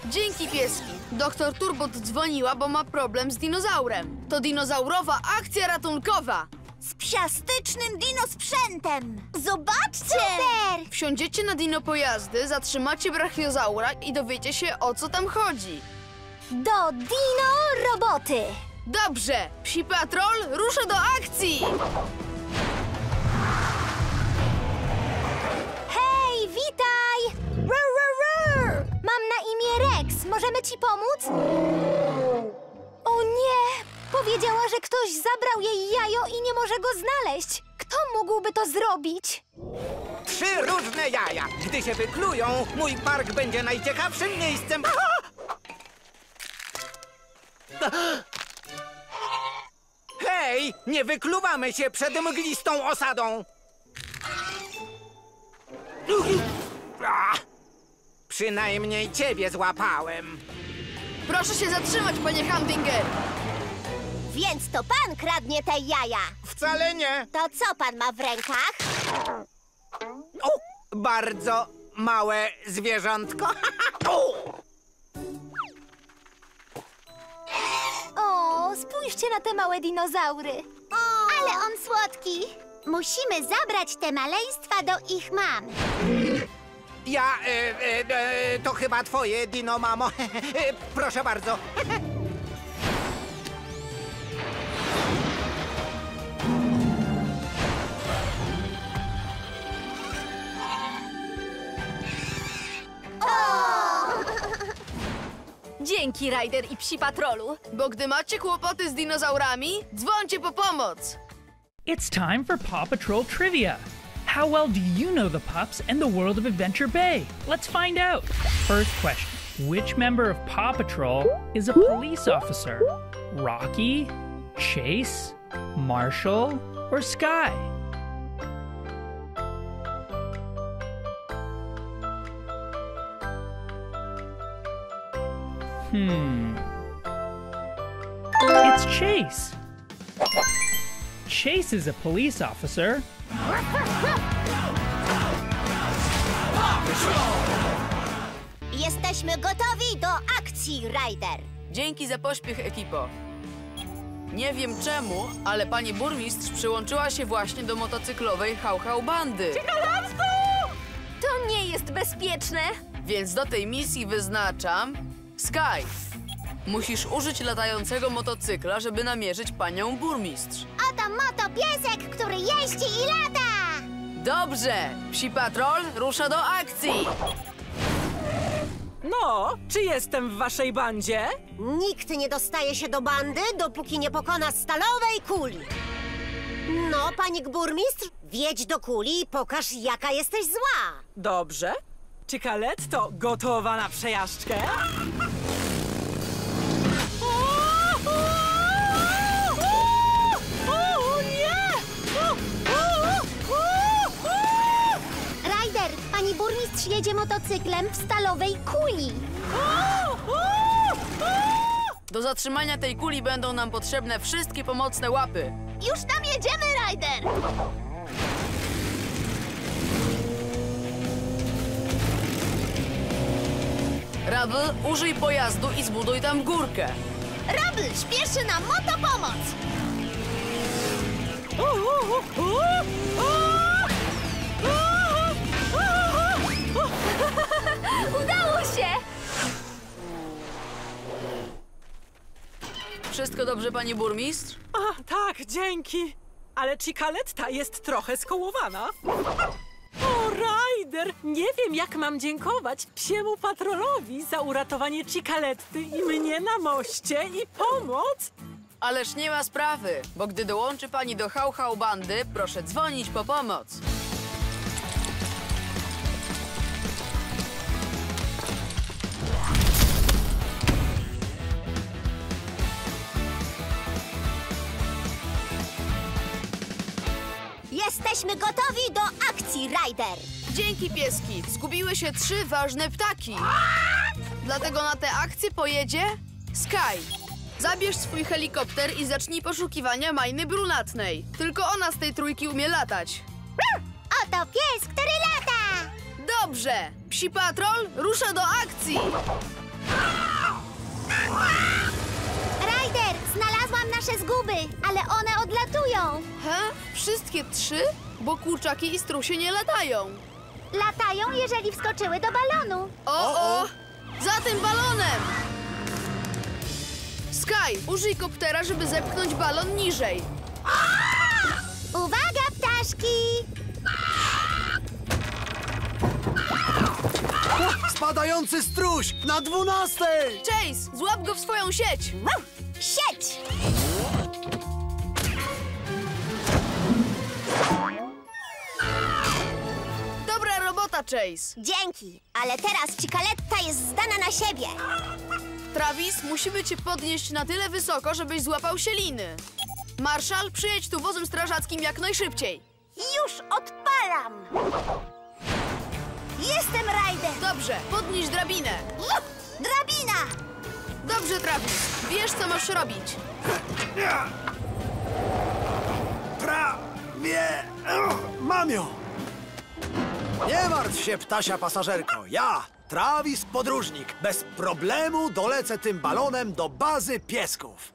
Dzięki pieski. Doktor Turbot dzwoniła, bo ma problem z dinozaurem. To dinozaurowa akcja ratunkowa. Z psiastycznym dinosprzętem! Zobaczcie! Super! Wsiądziecie na dino pojazdy, zatrzymacie brachiozaura i dowiecie się o co tam chodzi. Do dino roboty! Dobrze, psi patrol rusza do akcji! Mam na imię Rex. Możemy ci pomóc? O nie! Powiedziała, że ktoś zabrał jej jajo i nie może go znaleźć. Kto mógłby to zrobić? Trzy różne jaja. Gdy się wyklują, mój park będzie najciekawszym miejscem. Hej, nie wykluwamy się przed mglistą osadą. Ah, Przynajmniej ciebie złapałem. Proszę się zatrzymać, panie Hamdinger! Więc to pan kradnie te jaja. Wcale nie. To co pan ma w rękach? O, bardzo małe zwierzątko. O! O, spójrzcie na te małe dinozaury. Ale on słodki. Musimy zabrać te maleństwa do ich mam. Ja, e, e, e, to chyba twoje, Dino Mamo. E, Proszę bardzo. Dzięki, Ryder i psi patrolu! Bo gdy macie kłopoty z dinozaurami, dzwońcie po pomoc! It's time for Paw Patrol trivia. How well do you know the pups and the world of Adventure Bay? Let's find out. First question Which member of Paw Patrol is a police officer? Rocky, Chase, Marshall, or Sky? Hmm. It's Chase. Chase is a police officer. Jesteśmy gotowi do akcji, Ryder. Dzięki za pośpiech, ekipo. Nie wiem czemu, ale pani burmistrz przyłączyła się właśnie do motocyklowej hał-hał bandy. To nie jest bezpieczne! Więc do tej misji wyznaczam... Sky! Musisz użyć latającego motocykla, żeby namierzyć panią burmistrz. Oto moto piesek, który jeździ i lata! Dobrze! Psi Patrol rusza do akcji! No, czy jestem w waszej bandzie? Nikt nie dostaje się do bandy, dopóki nie pokona stalowej kuli. No, panik burmistrz, wjedź do kuli i pokaż, jaka jesteś zła. Dobrze. Czy Kaletto gotowa na przejażdżkę? Jedzie motocyklem w stalowej kuli. Do zatrzymania tej kuli będą nam potrzebne wszystkie pomocne łapy. Już tam jedziemy, Ryder! Rabel, użyj pojazdu i zbuduj tam górkę. Rabl śpieszy na motopomoc! Wszystko dobrze, panie burmistrz? A, tak, dzięki. Ale Cicaletta jest trochę skołowana. O, Ryder! Nie wiem, jak mam dziękować psiemu patrolowi za uratowanie Cicaletty i mnie na moście i pomoc. Ależ nie ma sprawy, bo gdy dołączy pani do Hał Hał Bandy, proszę dzwonić po pomoc. Jesteśmy gotowi do akcji, Ryder! Dzięki pieski, zgubiły się trzy ważne ptaki. Dlatego na tę akcję pojedzie Sky. Zabierz swój helikopter i zacznij poszukiwania Majny Brunatnej. Tylko ona z tej trójki umie latać. Oto pies, który lata! Dobrze! Psi Patrol rusza do akcji! Ryder, znalazłam nasze zguby, ale one odlatują. He? Wszystkie trzy? Bo kurczaki i strusie nie latają. Latają, jeżeli wskoczyły do balonu. O, o! Za tym balonem! Sky, użyj koptera, żeby zepchnąć balon niżej. Uwaga, ptaszki! Spadający struś na dwunastej! Chase, złap go w swoją sieć! Sieć! Chase! Dzięki, ale teraz Cicaletta jest zdana na siebie. Travis, musimy cię podnieść na tyle wysoko, żebyś złapał się liny. Marszal, przyjedź tu wozem strażackim jak najszybciej. Już odpalam! Jestem Ryder! Dobrze, podnieś drabinę. Drabina! Dobrze, Travis. Wiesz, co masz robić. Prawie... Mam ją! Nie martw się, ptasia pasażerko. Ja, Travis Podróżnik, bez problemu dolecę tym balonem do bazy piesków.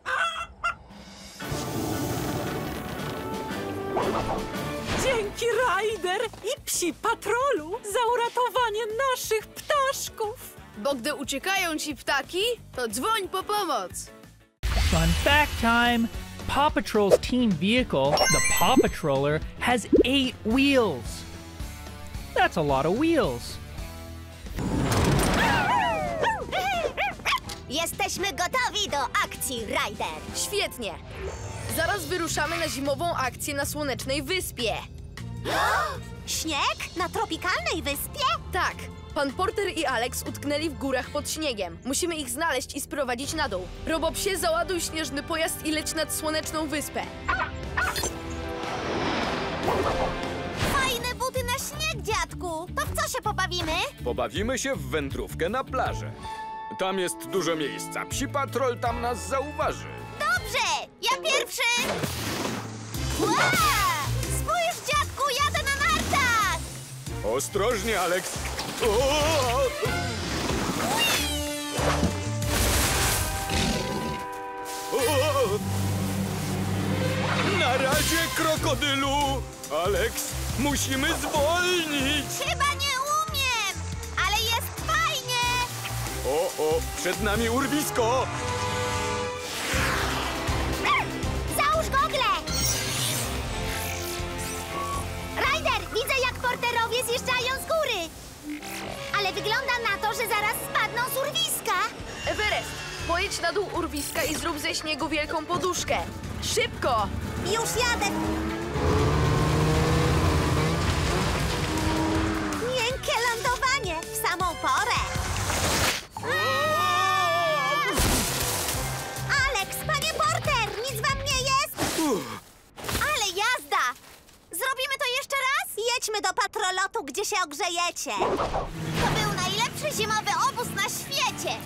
Dzięki, Ryder i psi patrolu za uratowanie naszych ptaszków. Bo gdy uciekają ci ptaki, to dzwoń po pomoc. Fun fact time! Paw Patrol's team vehicle, the Paw Patroller, has eight wheels. That's a lot of wheels. Jesteśmy gotowi do akcji, Ryder! Świetnie. Zaraz wyruszamy na zimową akcję na Słonecznej Wyspie. Śnieg? Na tropikalnej wyspie? Tak. Pan Porter i Alex utknęli w górach pod śniegiem. Musimy ich znaleźć i sprowadzić na dół. Robopsie, załaduj śnieżny pojazd i leć nad Słoneczną Wyspę. Dziadku! To w co się pobawimy? Pobawimy się w wędrówkę na plażę. Tam jest dużo miejsca. Psi patrol tam nas zauważy. Dobrze! Ja pierwszy! Ła! Spójrz, dziadku, jadę na nartach! Ostrożnie, Alex. O! O! Na razie, krokodylu! Alex, musimy zwolnić! Chyba nie umiem, ale jest fajnie! O, o, przed nami urwisko! Załóż gogle! Ryder, widzę jak porterowie zjeżdżają z góry! Ale wygląda na to, że zaraz spadną z urwiska! Everest, pojedź na dół urwiska i zrób ze śniegu wielką poduszkę. Szybko! Już jadę! Patrolotu, gdzie się ogrzejecie. To był najlepszy zimowy obóz na świecie.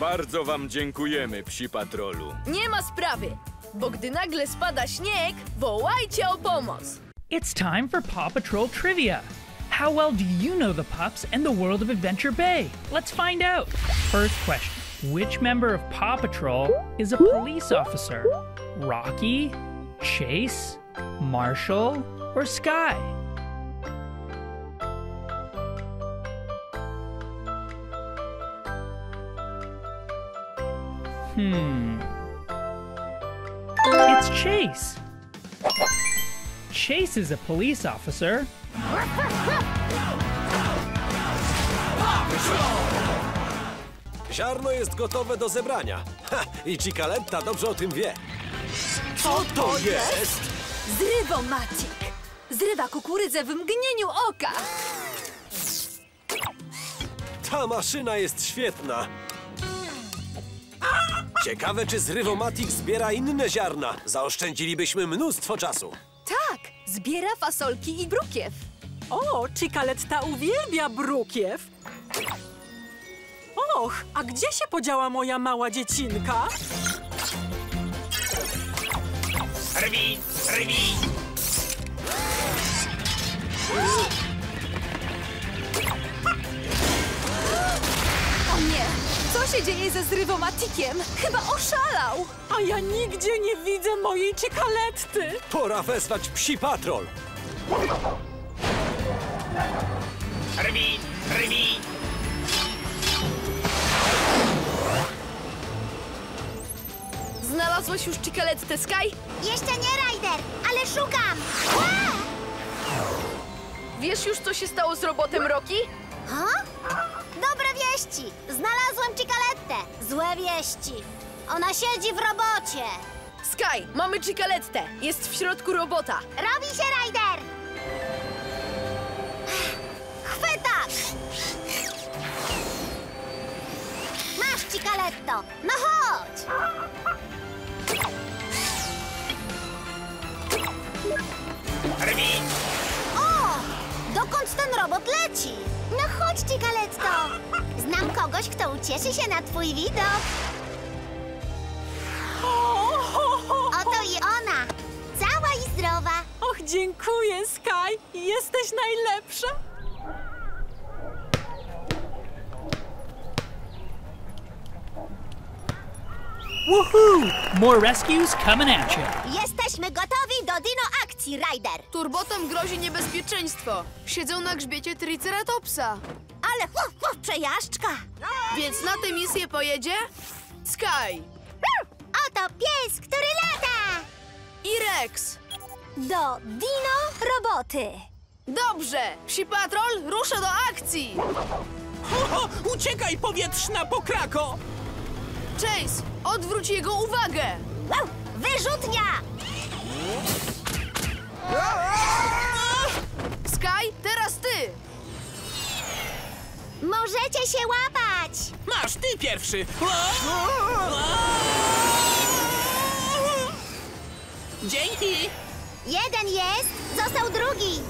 Bardzo wam dziękujemy, psi patrolu. Nie ma sprawy, bo gdy nagle spada śnieg, wołajcie o pomoc. It's time for Paw Patrol trivia. How well do you know the pups and the world of Adventure Bay? Let's find out. First question Which member of Paw Patrol is a police officer? Rocky, Chase, Marshall, or Sky? Hmm. It's Chase. Chase is a police officer. Ziarno jest gotowe do zebrania. Ha, I Cicaletta dobrze o tym wie. Co to jest? Zrywomatik. Zrywa kukurydzę w mgnieniu oka. Ta maszyna jest świetna. Ciekawe, czy Zrywomatic zbiera inne ziarna. Zaoszczędzilibyśmy mnóstwo czasu. Tak, zbiera fasolki i brukiew. O, Cikaletta uwielbia brukiew. Och, a gdzie się podziała moja mała dziecinka? Rwi, rwi! O nie! Co się dzieje ze zrywomatikiem? Chyba oszalał! A ja nigdzie nie widzę mojej Cikaletty. Pora wezwać psi patrol. Rwi, rwi! Znalazłaś już Cicalettę Sky? Jeszcze nie, Ryder, ale szukam! Wiesz już, co się stało z robotem Rocky? Ha? Dobre wieści! Znalazłem Cicalettę! Złe wieści! Ona siedzi w robocie! Sky, mamy Cicalettę. Jest w środku robota. Robi się, Ryder! Chwytak! Masz, Cicaletto! No chodź! Rwi! Dokąd ten robot leci? No chodź, Cicaletto! Znam kogoś, kto ucieszy się na twój widok. Oto i ona! Cała i zdrowa! Och, dziękuję, Sky. Jesteś najlepsza. Woohoo! More rescues coming at you. Jesteśmy gotowi do dino akcji, Ryder! Turbotom grozi niebezpieczeństwo. Siedzą na grzbiecie Triceratopsa. Ale huf, huf, przejażdżka! Więc na tę misję pojedzie Sky Oto pies, który lata! i Rex. Do dino roboty! Dobrze, Psi Patrol rusza do akcji. Ho, ho, uciekaj, powietrzna pokrako! Chase, odwróć jego uwagę. Wow, wyrzutnia! Sky, teraz ty. Możecie się łapać! Masz, ty pierwszy! Dzięki! Jeden jest, został drugi!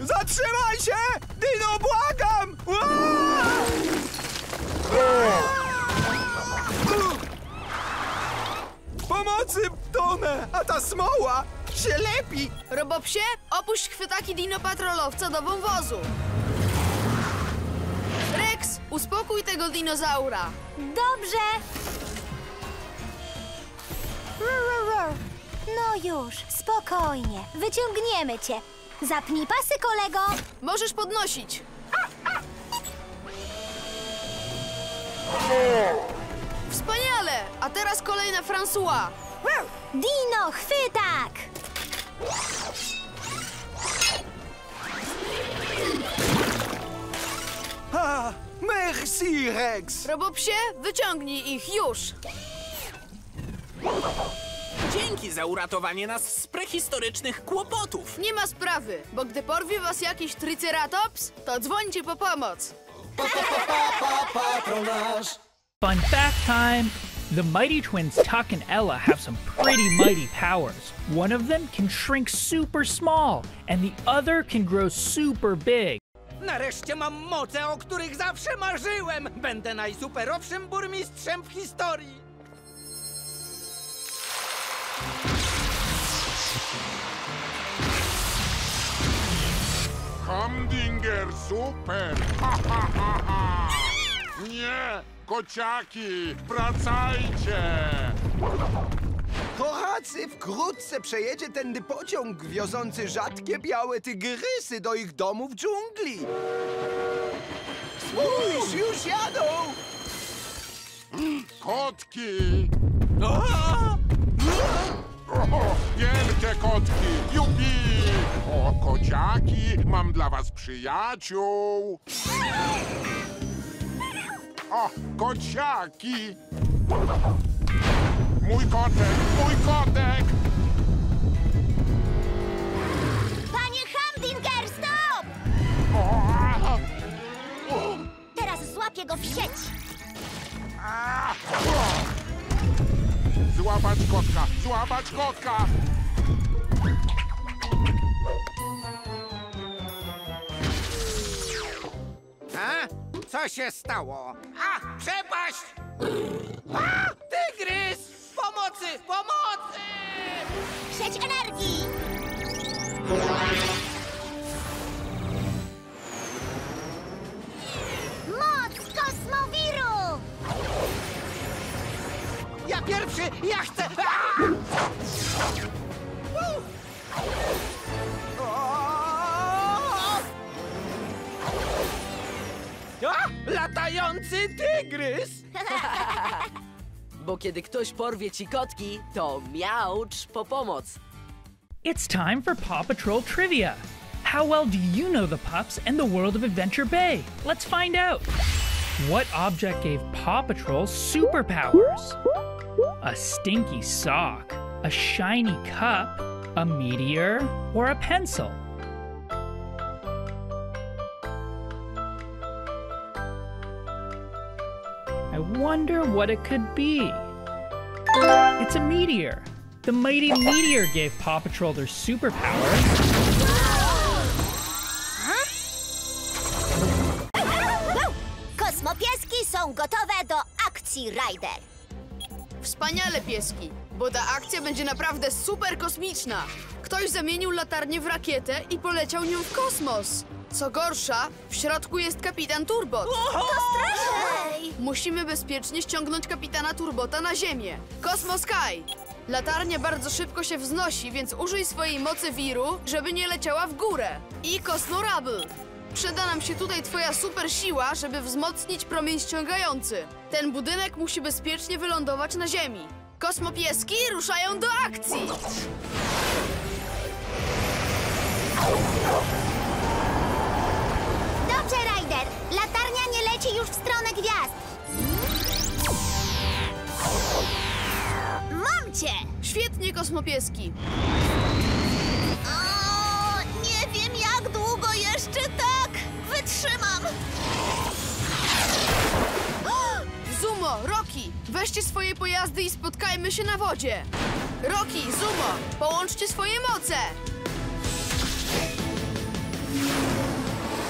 Zatrzymaj się! Dino, błagam! Pomocy, tonę! A ta smoła się lepi! Robopsie, opuść chwytaki dino patrolowca do wąwozu. Rex, uspokój tego dinozaura. Dobrze! No już, spokojnie. Wyciągniemy cię. Zapnij pasy, kolego. Możesz podnosić. Wspaniale! A teraz kolej na François. Dino, chwytak! Ah, merci, Rex! Robopsie, wyciągnij ich już. Dzięki za uratowanie nas z prehistorycznych kłopotów. Nie ma sprawy, bo gdy porwie was jakiś triceratops, to dzwońcie po pomoc. Fun fact time! The mighty twins Tuck and Ella have some pretty mighty powers. One of them can shrink super small, and the other can grow super big. Nareszcie mam moce, o których zawsze marzyłem! Będę najsuperowszym burmistrzem w historii! Hamdinger, super! Ha, ha, ha, ha. Kociaki, wracajcie! Kochacy, wkrótce przejedzie tędy pociąg wiozący rzadkie białe tygrysy do ich domu w dżungli. Spójrz, już jadą! Kotki! O, wielkie kotki! Jupi! O, kociaki, mam dla was przyjaciół! O, kociaki! Mój kotek, mój kotek! Panie Hamdinger, stop! Teraz złapię go w sieć. Złapać kotka, złapać kotka! A? Co się stało? A, przepaść! A, tygrys! Pomocy, pomocy! Sieć energii! Moc kosmowiru! Ja pierwszy, ja chcę! A! A, latający tygrys! Bo kiedy ktoś porwie ci kotki, to miaucz po pomoc. It's time for Paw Patrol Trivia. How well do you know the pups and the world of Adventure Bay? Let's find out. What object gave Paw Patrol superpowers? A stinky sock, a shiny cup, a meteor, or a pencil? I wonder what it could be. It's a meteor. The mighty meteor gave Paw Patrol their superpowers. Kosmopieski są gotowe do akcji, Ryder. Wspaniale, pieski, bo ta akcja będzie naprawdę super kosmiczna. Ktoś zamienił latarnię w rakietę i poleciał nią w kosmos. Co gorsza, w środku jest kapitan Turbot. To straszne! Musimy bezpiecznie ściągnąć kapitana Turbota na ziemię. Kosmo Sky! Latarnia bardzo szybko się wznosi, więc użyj swojej mocy wiru, żeby nie leciała w górę. I Kosmo Rubble! Przyda nam się tutaj twoja super siła, żeby wzmocnić promień ściągający. Ten budynek musi bezpiecznie wylądować na ziemi. Kosmopieski ruszają do akcji! Dobrze, Ryder. Latarnia nie leci już w stronę gwiazd. Cię! Świetnie, kosmopieski! O, nie wiem, jak długo jeszcze tak wytrzymam. Zumo, Rocky, weźcie swoje pojazdy i spotkajmy się na wodzie. Rocky, Zumo, połączcie swoje moce.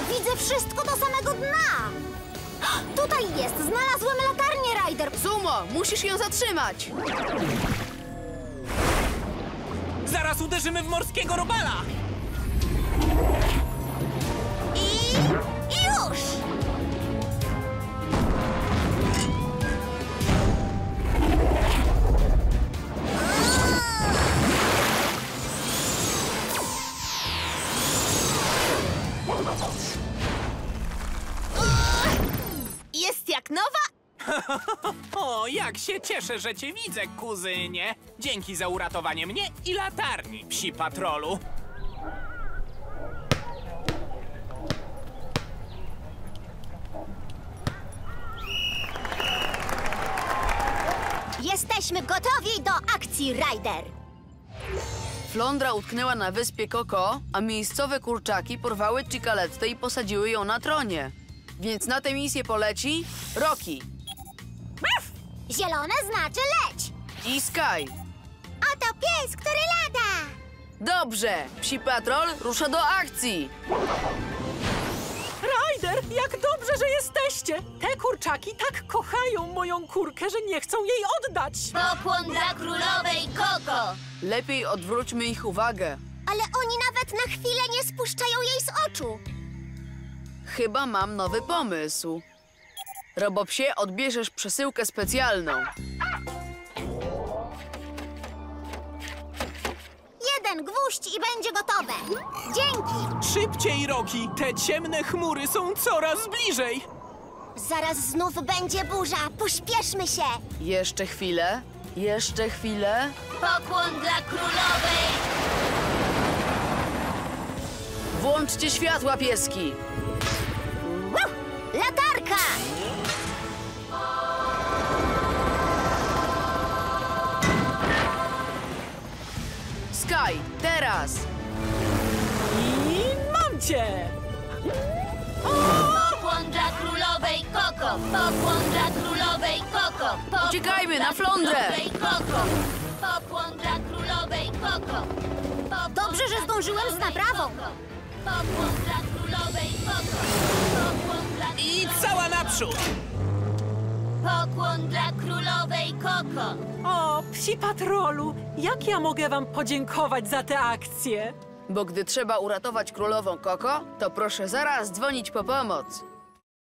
Widzę wszystko do samego dna. Tutaj jest. Znalazłem latarnię, Ryder. Zumo, musisz ją zatrzymać. Zaraz uderzymy w morskiego robala! I... i już! Jest jak nowa? O, jak się cieszę, że cię widzę, kuzynie. Dzięki za uratowanie mnie i latarni, psi patrolu. Jesteśmy gotowi do akcji, Ryder. Flądra utknęła na wyspie Koko, a miejscowe kurczaki porwały Cicalettę i posadziły ją na tronie. Więc na tę misję poleci Rocky Zielone znaczy leć. i Sky. Oto pies, który lata. Dobrze, psi patrol rusza do akcji. Ryder, jak dobrze, że jesteście! Te kurczaki tak kochają moją kurkę, że nie chcą jej oddać. Pokłon dla królowej Koko. Lepiej odwróćmy ich uwagę. Ale oni nawet na chwilę nie spuszczają jej z oczu. Chyba mam nowy pomysł. Robopsie, odbierzesz przesyłkę specjalną. Jeden gwóźdź i będzie gotowe. Dzięki. Szybciej, Roki! Te ciemne chmury są coraz bliżej! Zaraz znów będzie burza. Pośpieszmy się. Jeszcze chwilę Jeszcze chwilę. Pokłon dla królowej! Włączcie światła, pieski. Latarka! Sky, teraz! I mam cię! Pokłon dla królowej Koko! Pokłon dla królowej Koko! Pokłon Uciekajmy na flądrę! Koko! Pokłon dla królowej Koko! Dobrze, że zdążyłem z naprawą. Pokłon dla królowej Koko! Pokłon dla I cała naprzód! Pokłon dla królowej Koko! O, psi patrolu, jak ja mogę wam podziękować za tę akcję? Bo gdy trzeba uratować królową Koko, to proszę zaraz dzwonić po pomoc.